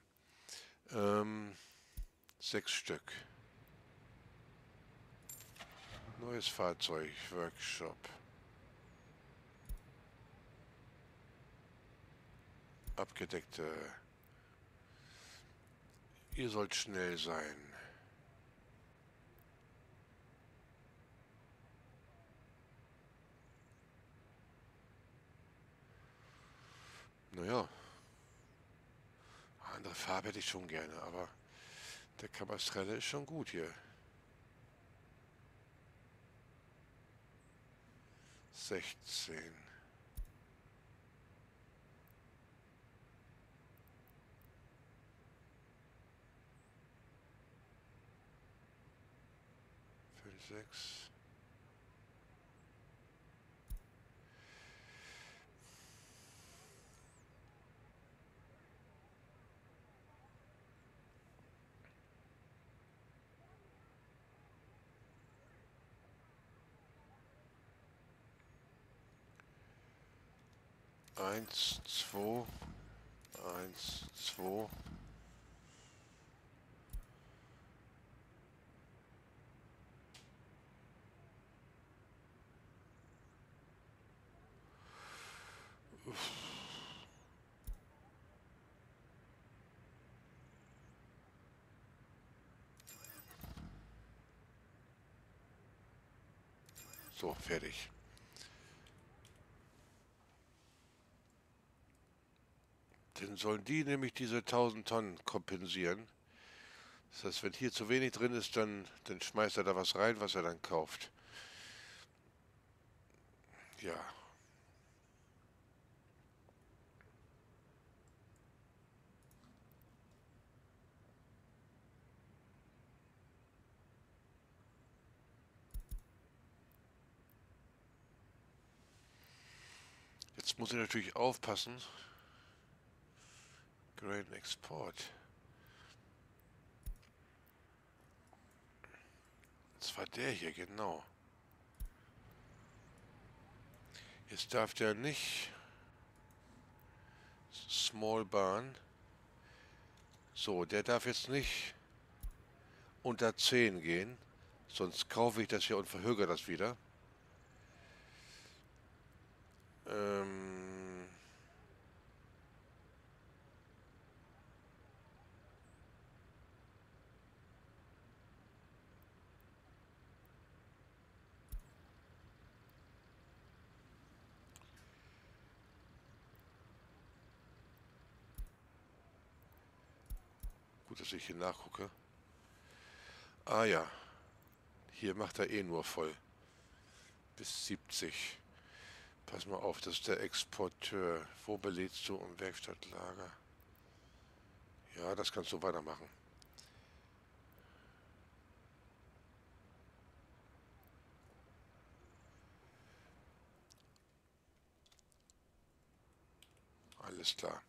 Ähm, sechs Stück. Neues Fahrzeug, Workshop. Abgedeckte. Ihr sollt schnell sein. Naja andere Farbe hätte ich schon gerne, aber der Cabastrelle ist schon gut hier. 16. Fünf, sechs. Eins, zwei, eins, zwei. So, fertig. Dann sollen die nämlich diese 1000 Tonnen kompensieren. Das heißt, wenn hier zu wenig drin ist, dann, dann schmeißt er da was rein, was er dann kauft. Ja. Jetzt muss ich natürlich aufpassen. Grain Export. Das war der hier, genau. Jetzt darf der nicht Small Bahn. So, der darf jetzt nicht unter 10 gehen. Sonst kaufe ich das hier und verhöge das wieder. Ähm Gut, dass ich hier nachgucke. Ah ja, hier macht er eh nur voll. Bis 70. Pass mal auf, das ist der Exporteur. Wo belädst du im Werkstattlager? Ja, das kannst du weitermachen. Alles klar.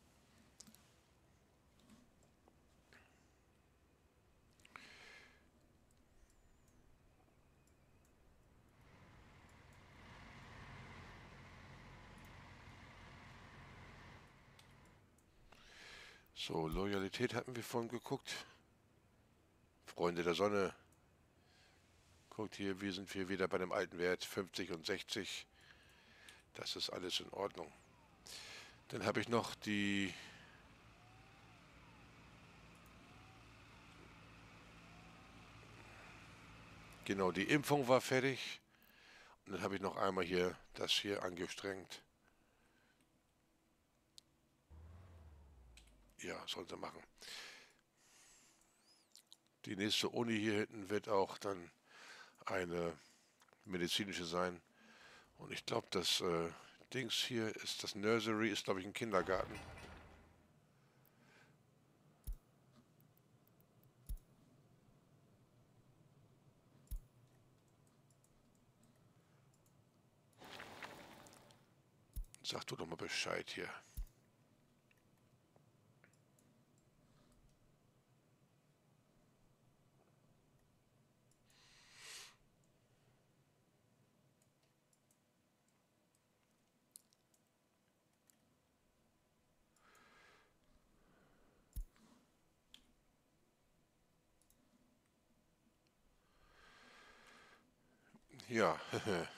So, Loyalität hatten wir vorhin geguckt. Freunde der Sonne. Guckt hier, wir sind hier wieder bei dem alten Wert 50 und 60. Das ist alles in Ordnung. Dann habe ich noch die Genau, die Impfung war fertig. Und dann habe ich noch einmal hier das hier angestrengt. Ja, sollen sie machen. Die nächste Uni hier hinten wird auch dann eine medizinische sein. Und ich glaube, das äh, Dings hier ist das Nursery, ist glaube ich ein Kindergarten. Sag du doch mal Bescheid hier. Ja.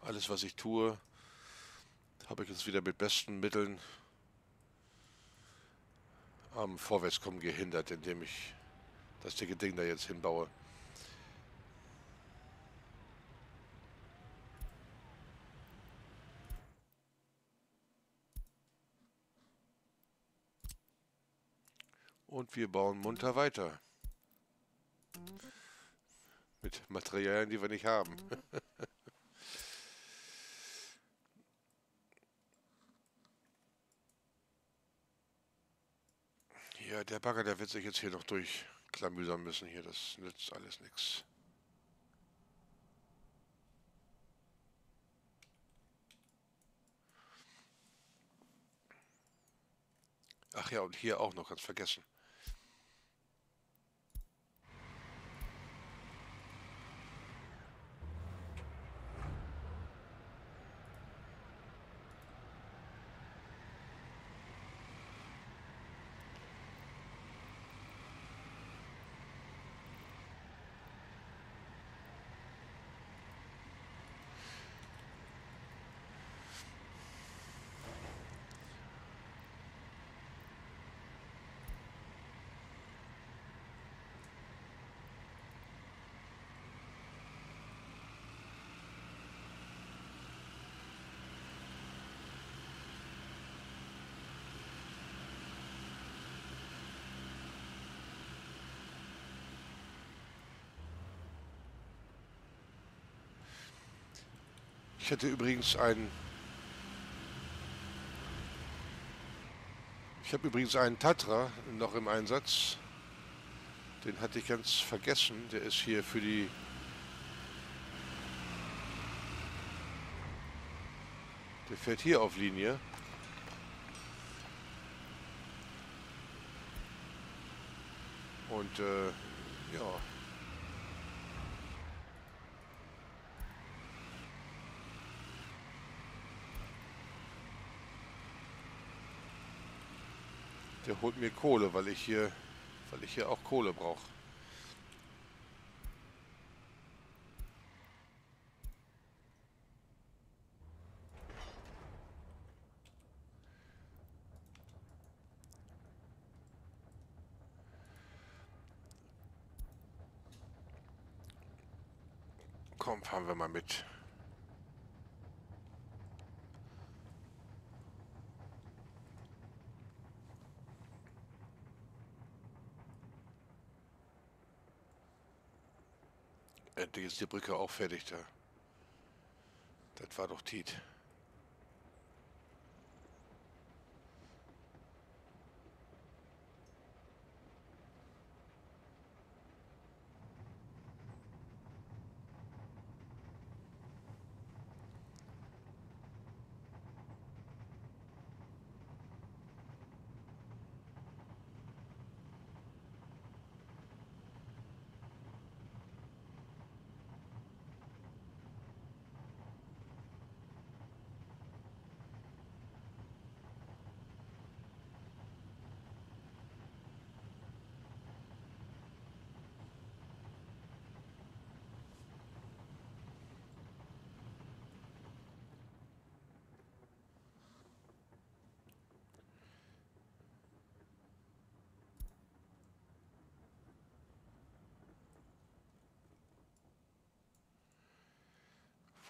Alles, was ich tue, habe ich jetzt wieder mit besten Mitteln am Vorwärtskommen gehindert, indem ich das dicke Ding da jetzt hinbaue. Und wir bauen munter weiter. Mit Materialien, die wir nicht haben. ja, der Bagger, der wird sich jetzt hier noch durchklamüsern müssen. Hier, das nützt alles nichts. Ach ja, und hier auch noch ganz vergessen. Hätte übrigens einen... Ich habe übrigens einen Tatra noch im Einsatz. Den hatte ich ganz vergessen. Der ist hier für die... Der fährt hier auf Linie. Und äh, ja. Der holt mir Kohle, weil ich hier, weil ich hier auch Kohle brauche. Komm, fahren wir mal mit. Ist die Brücke auch fertig da. Das war doch Tiet.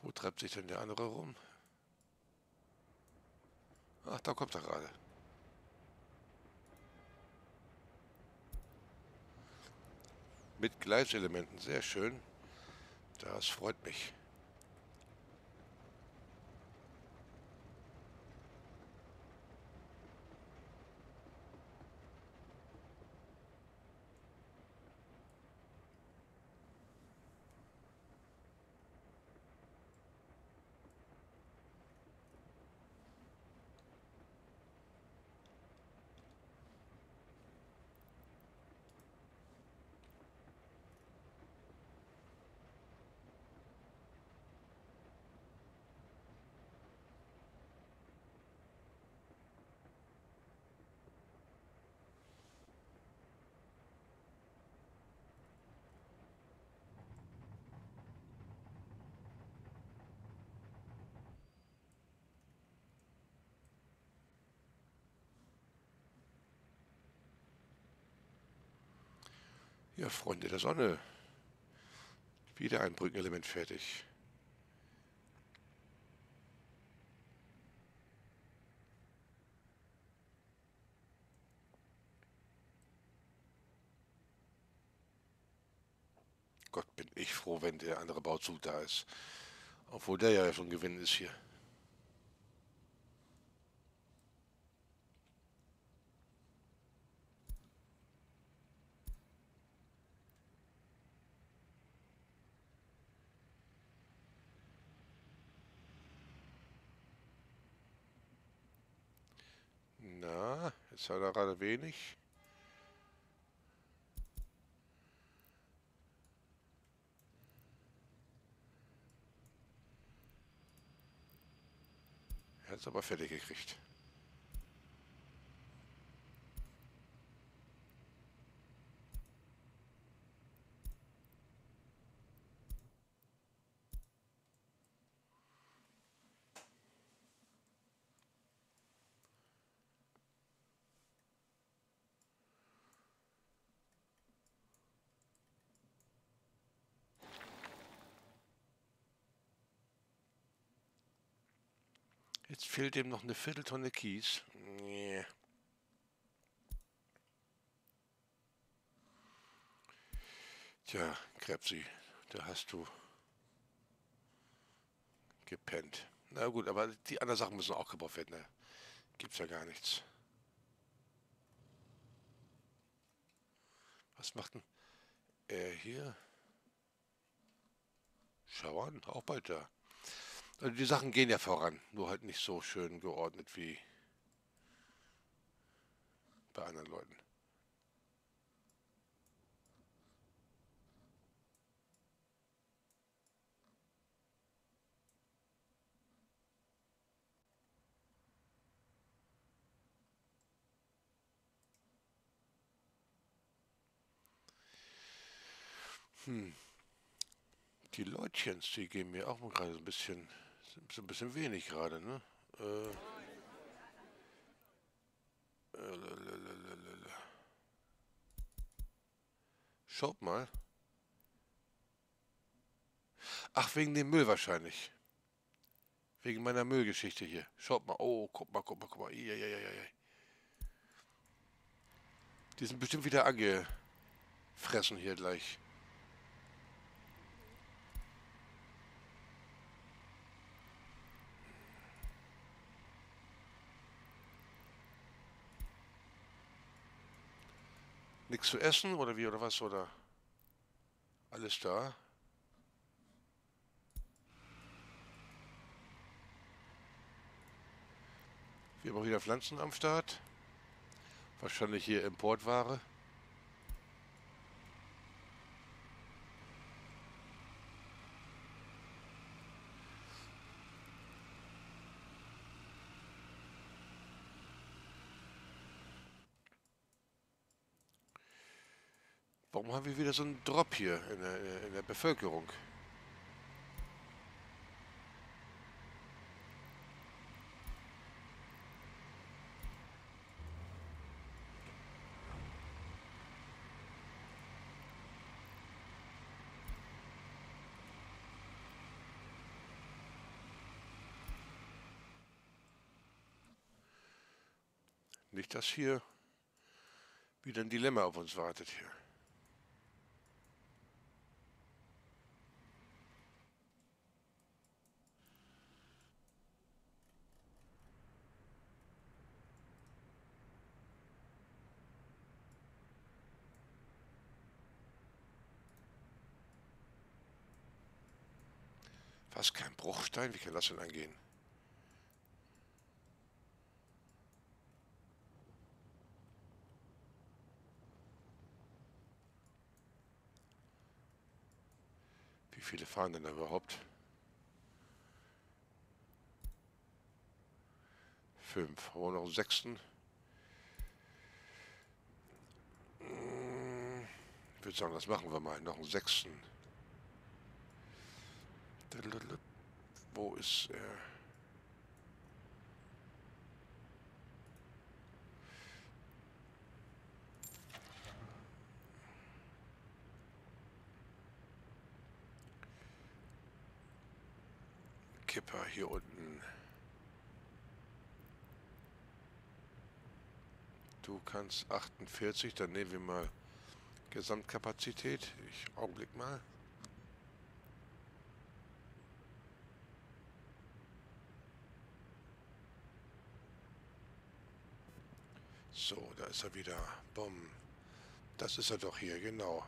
Wo treibt sich denn der andere rum? Ach, da kommt er gerade. Mit Gleiselementen, sehr schön. Das freut mich. Ja, Freunde der Sonne. Wieder ein Brückenelement fertig. Gott, bin ich froh, wenn der andere Bauzug da ist. Obwohl der ja schon Gewinn ist hier. Jetzt hat er gerade wenig. Er hat es aber fertig gekriegt. Jetzt fehlt ihm noch eine Vierteltonne Kies. Nee. Tja, Krebsi, da hast du gepennt. Na gut, aber die anderen Sachen müssen auch gebaut werden. Ne? Gibt's ja gar nichts. Was macht denn er hier? Schau an, auch bald da. Also die Sachen gehen ja voran, nur halt nicht so schön geordnet wie bei anderen Leuten. Hm. Die Leutchens, die geben mir auch gerade so ein bisschen, ist ein bisschen wenig gerade, ne? Äh. Schaut mal. Ach, wegen dem Müll wahrscheinlich. Wegen meiner Müllgeschichte hier. Schaut mal. Oh, guck mal, guck mal, guck mal. Iiiiiii. Die sind bestimmt wieder angefressen hier gleich. Nichts zu essen oder wie oder was oder alles da? Wir haben auch wieder Pflanzen am Start. Wahrscheinlich hier Importware. Warum haben wir wieder so einen Drop hier in der, in der Bevölkerung? Nicht, dass hier wieder ein Dilemma auf uns wartet hier. Was, kein Bruchstein? Wie kann das denn angehen? Wie viele fahren denn da überhaupt? Fünf. Haben noch einen sechsten? Ich würde sagen, das machen wir mal. Noch einen sechsten. Wo ist er? Kipper hier unten. Du kannst 48, dann nehmen wir mal Gesamtkapazität. Ich Augenblick mal. So, da ist er wieder. Bumm. Das ist er doch hier, genau.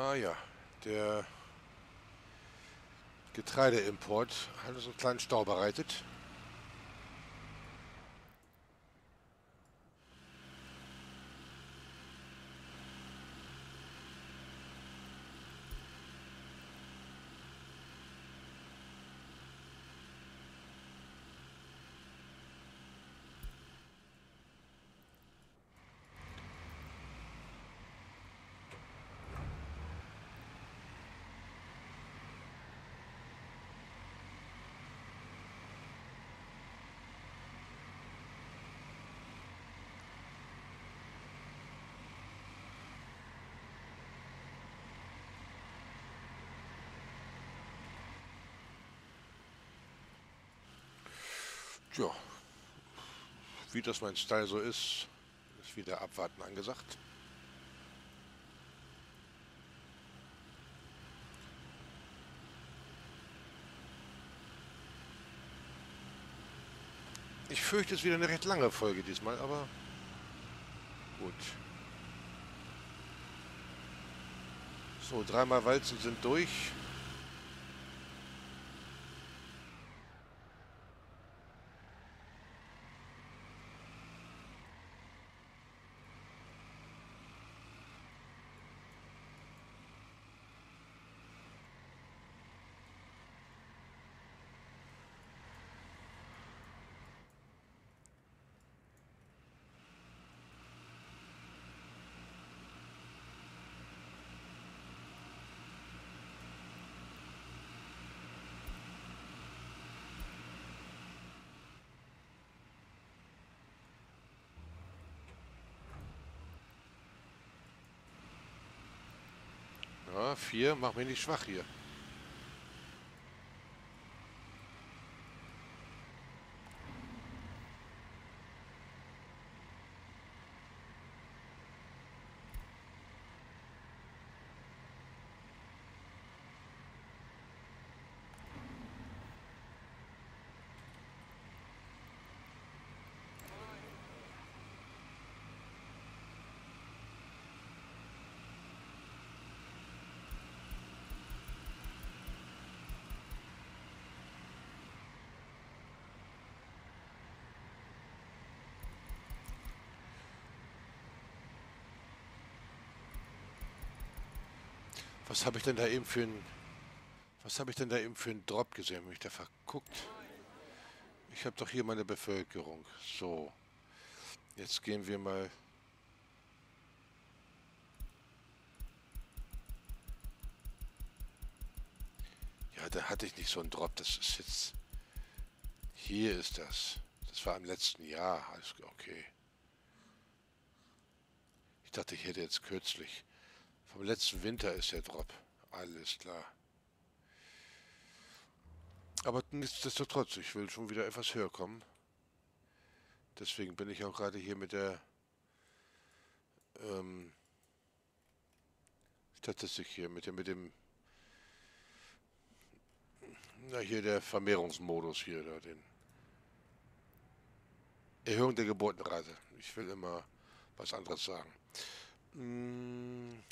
Ah ja, der Getreideimport hat so einen kleinen Stau bereitet. Ja, wie das mein Style so ist, ist wieder abwarten angesagt. Ich fürchte, es ist wieder eine recht lange Folge diesmal, aber gut. So, dreimal Walzen sind durch. Ja, vier, mach mich nicht schwach hier. Was habe ich denn da eben für ein... Was habe ich denn da eben für einen Drop gesehen? Habe ich da verguckt? Ich habe doch hier meine Bevölkerung. So. Jetzt gehen wir mal... Ja, da hatte ich nicht so einen Drop. Das ist jetzt... Hier ist das. Das war im letzten Jahr. Okay. Ich dachte, ich hätte jetzt kürzlich... Vom letzten Winter ist der Drop. Alles klar. Aber nichtsdestotrotz, ich will schon wieder etwas höher kommen. Deswegen bin ich auch gerade hier mit der ähm, Statistik hier, mit dem, mit dem na hier der Vermehrungsmodus hier, da den Erhöhung der Geburtenrate. Ich will immer was anderes sagen. Hm,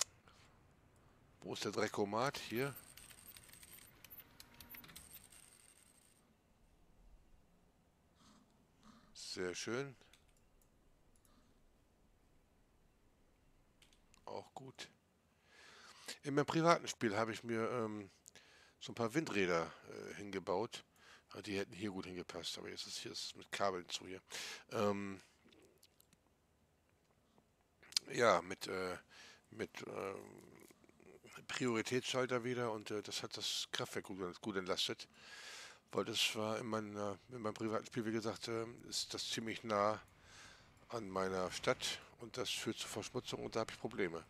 wo ist der Dreckomat? Hier. Sehr schön. Auch gut. In meinem privaten Spiel habe ich mir ähm, so ein paar Windräder äh, hingebaut. Die hätten hier gut hingepasst, aber jetzt ist hier ist mit Kabeln zu hier. Ähm, ja, mit, äh, mit ähm, Prioritätsschalter wieder und äh, das hat das Kraftwerk gut, gut, entlastet. Weil das war in, meiner, in meinem privaten Spiel, wie gesagt, äh, ist das ziemlich nah an meiner Stadt und das führt zu Verschmutzung und da habe ich Probleme.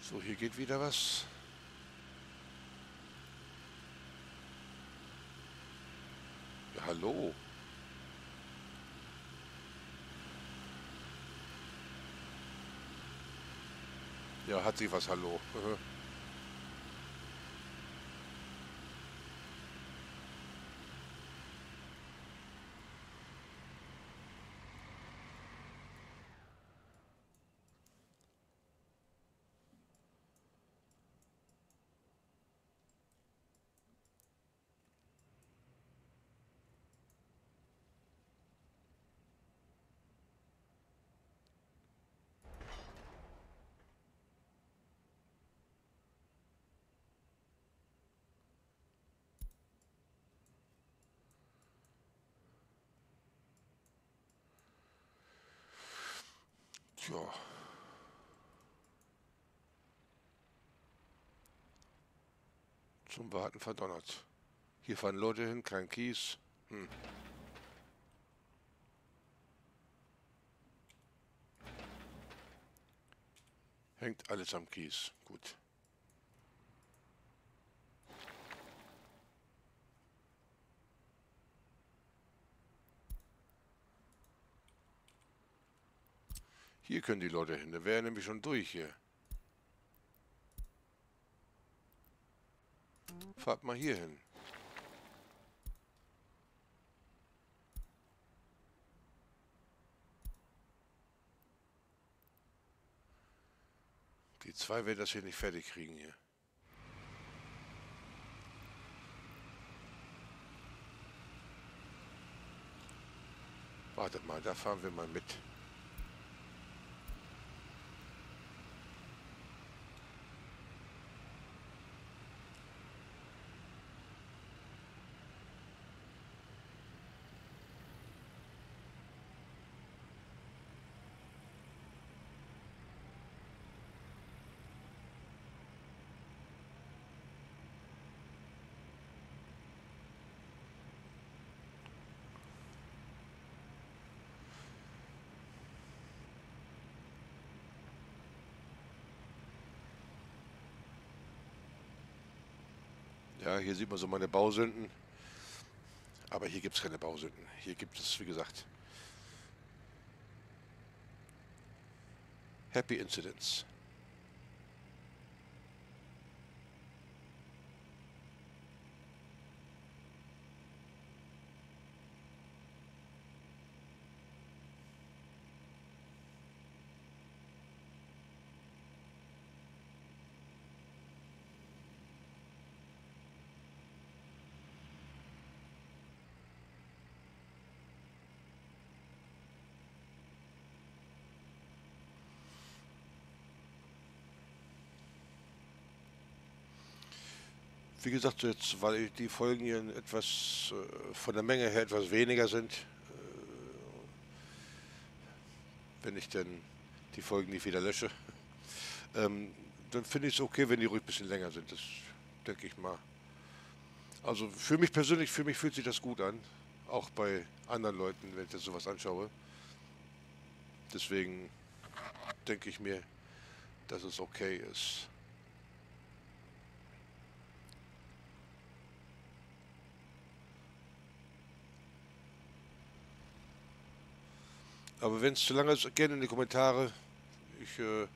So, hier geht wieder was. Ja, hallo. Ja, hat sie was, hallo. Tja. Zum Warten verdonnert. Hier fahren Leute hin, kein Kies. Hm. Hängt alles am Kies. Gut. Hier können die Leute hin. Da wäre nämlich schon durch hier. Fahrt mal hier hin. Die zwei werden das hier nicht fertig kriegen hier. Wartet mal, da fahren wir mal mit. Ja, hier sieht man so meine Bausünden. Aber hier gibt es keine Bausünden. Hier gibt es, wie gesagt, Happy Incidents. Wie gesagt, jetzt, weil die Folgen hier etwas äh, von der Menge her etwas weniger sind, äh, wenn ich denn die Folgen nicht wieder lösche, ähm, dann finde ich es okay, wenn die ruhig ein bisschen länger sind. Das denke ich mal. Also für mich persönlich, für mich fühlt sich das gut an. Auch bei anderen Leuten, wenn ich das sowas anschaue. Deswegen denke ich mir, dass es okay ist. Aber wenn es zu lange ist, gerne in die Kommentare. Ich äh,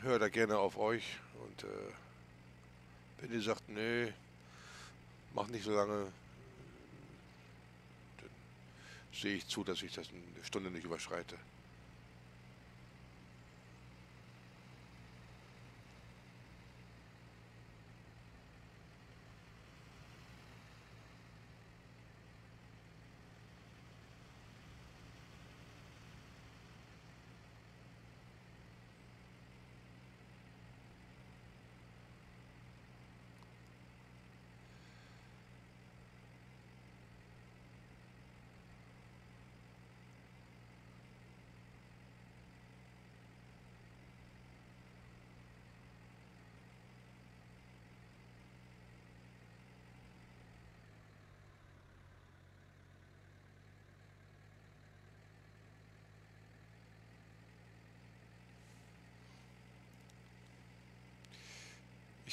höre da gerne auf euch. Und äh, wenn ihr sagt, nee, mach nicht so lange, dann sehe ich zu, dass ich das eine Stunde nicht überschreite.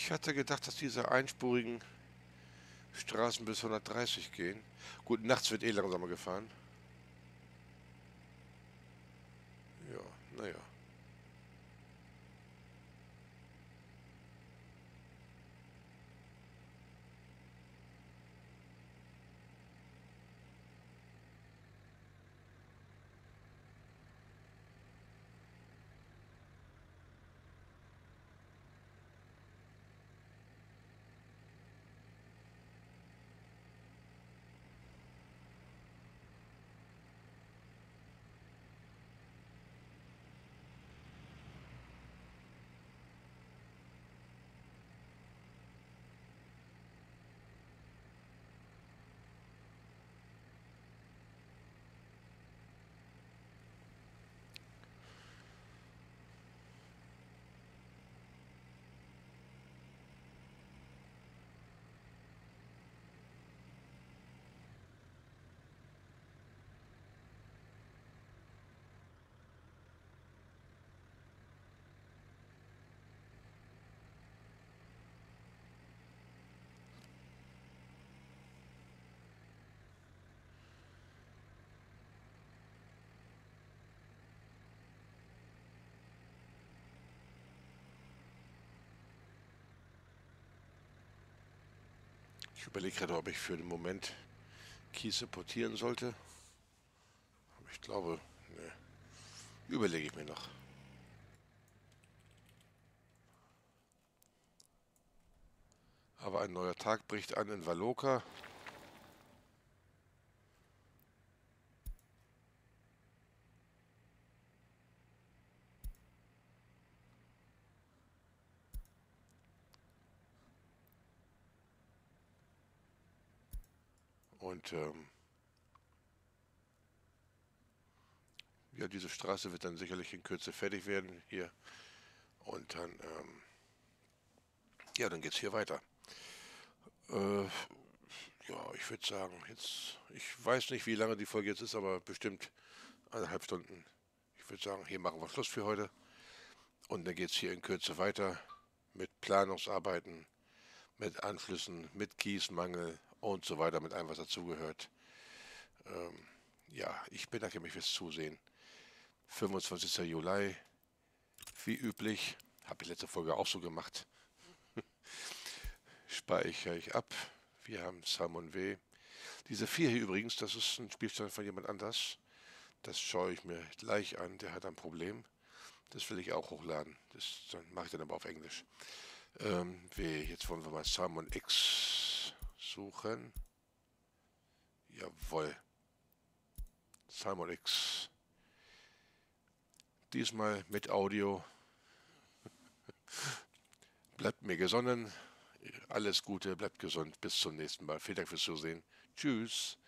Ich hatte gedacht, dass diese einspurigen Straßen bis 130 gehen. Gut, nachts wird eh langsamer gefahren. Ja, naja. Ich überlege gerade, ob ich für den Moment Kies importieren sollte. Aber ich glaube, ne, überlege ich mir noch. Aber ein neuer Tag bricht an in Valoka. Und ähm, ja, diese Straße wird dann sicherlich in Kürze fertig werden hier. Und dann, ähm, ja, dann geht es hier weiter. Äh, ja, ich würde sagen, jetzt, ich weiß nicht, wie lange die Folge jetzt ist, aber bestimmt eineinhalb Stunden. Ich würde sagen, hier machen wir Schluss für heute. Und dann geht es hier in Kürze weiter mit Planungsarbeiten, mit Anschlüssen, mit Kiesmangel und so weiter, mit allem, was dazugehört. Ähm, ja, ich bedanke mich fürs Zusehen. 25. Juli, wie üblich, habe ich letzte Folge auch so gemacht speichere ich ab. Wir haben Salmon W. Diese 4 hier übrigens, das ist ein Spielstand von jemand anders. Das schaue ich mir gleich an. Der hat ein Problem. Das will ich auch hochladen. Das mache ich dann aber auf Englisch. Ähm, w, jetzt wollen wir mal Salmon X suchen. Jawohl. Salmon X. Diesmal mit Audio. Bleibt mir gesonnen. Alles Gute, bleibt gesund. Bis zum nächsten Mal. Vielen Dank fürs Zusehen. Tschüss.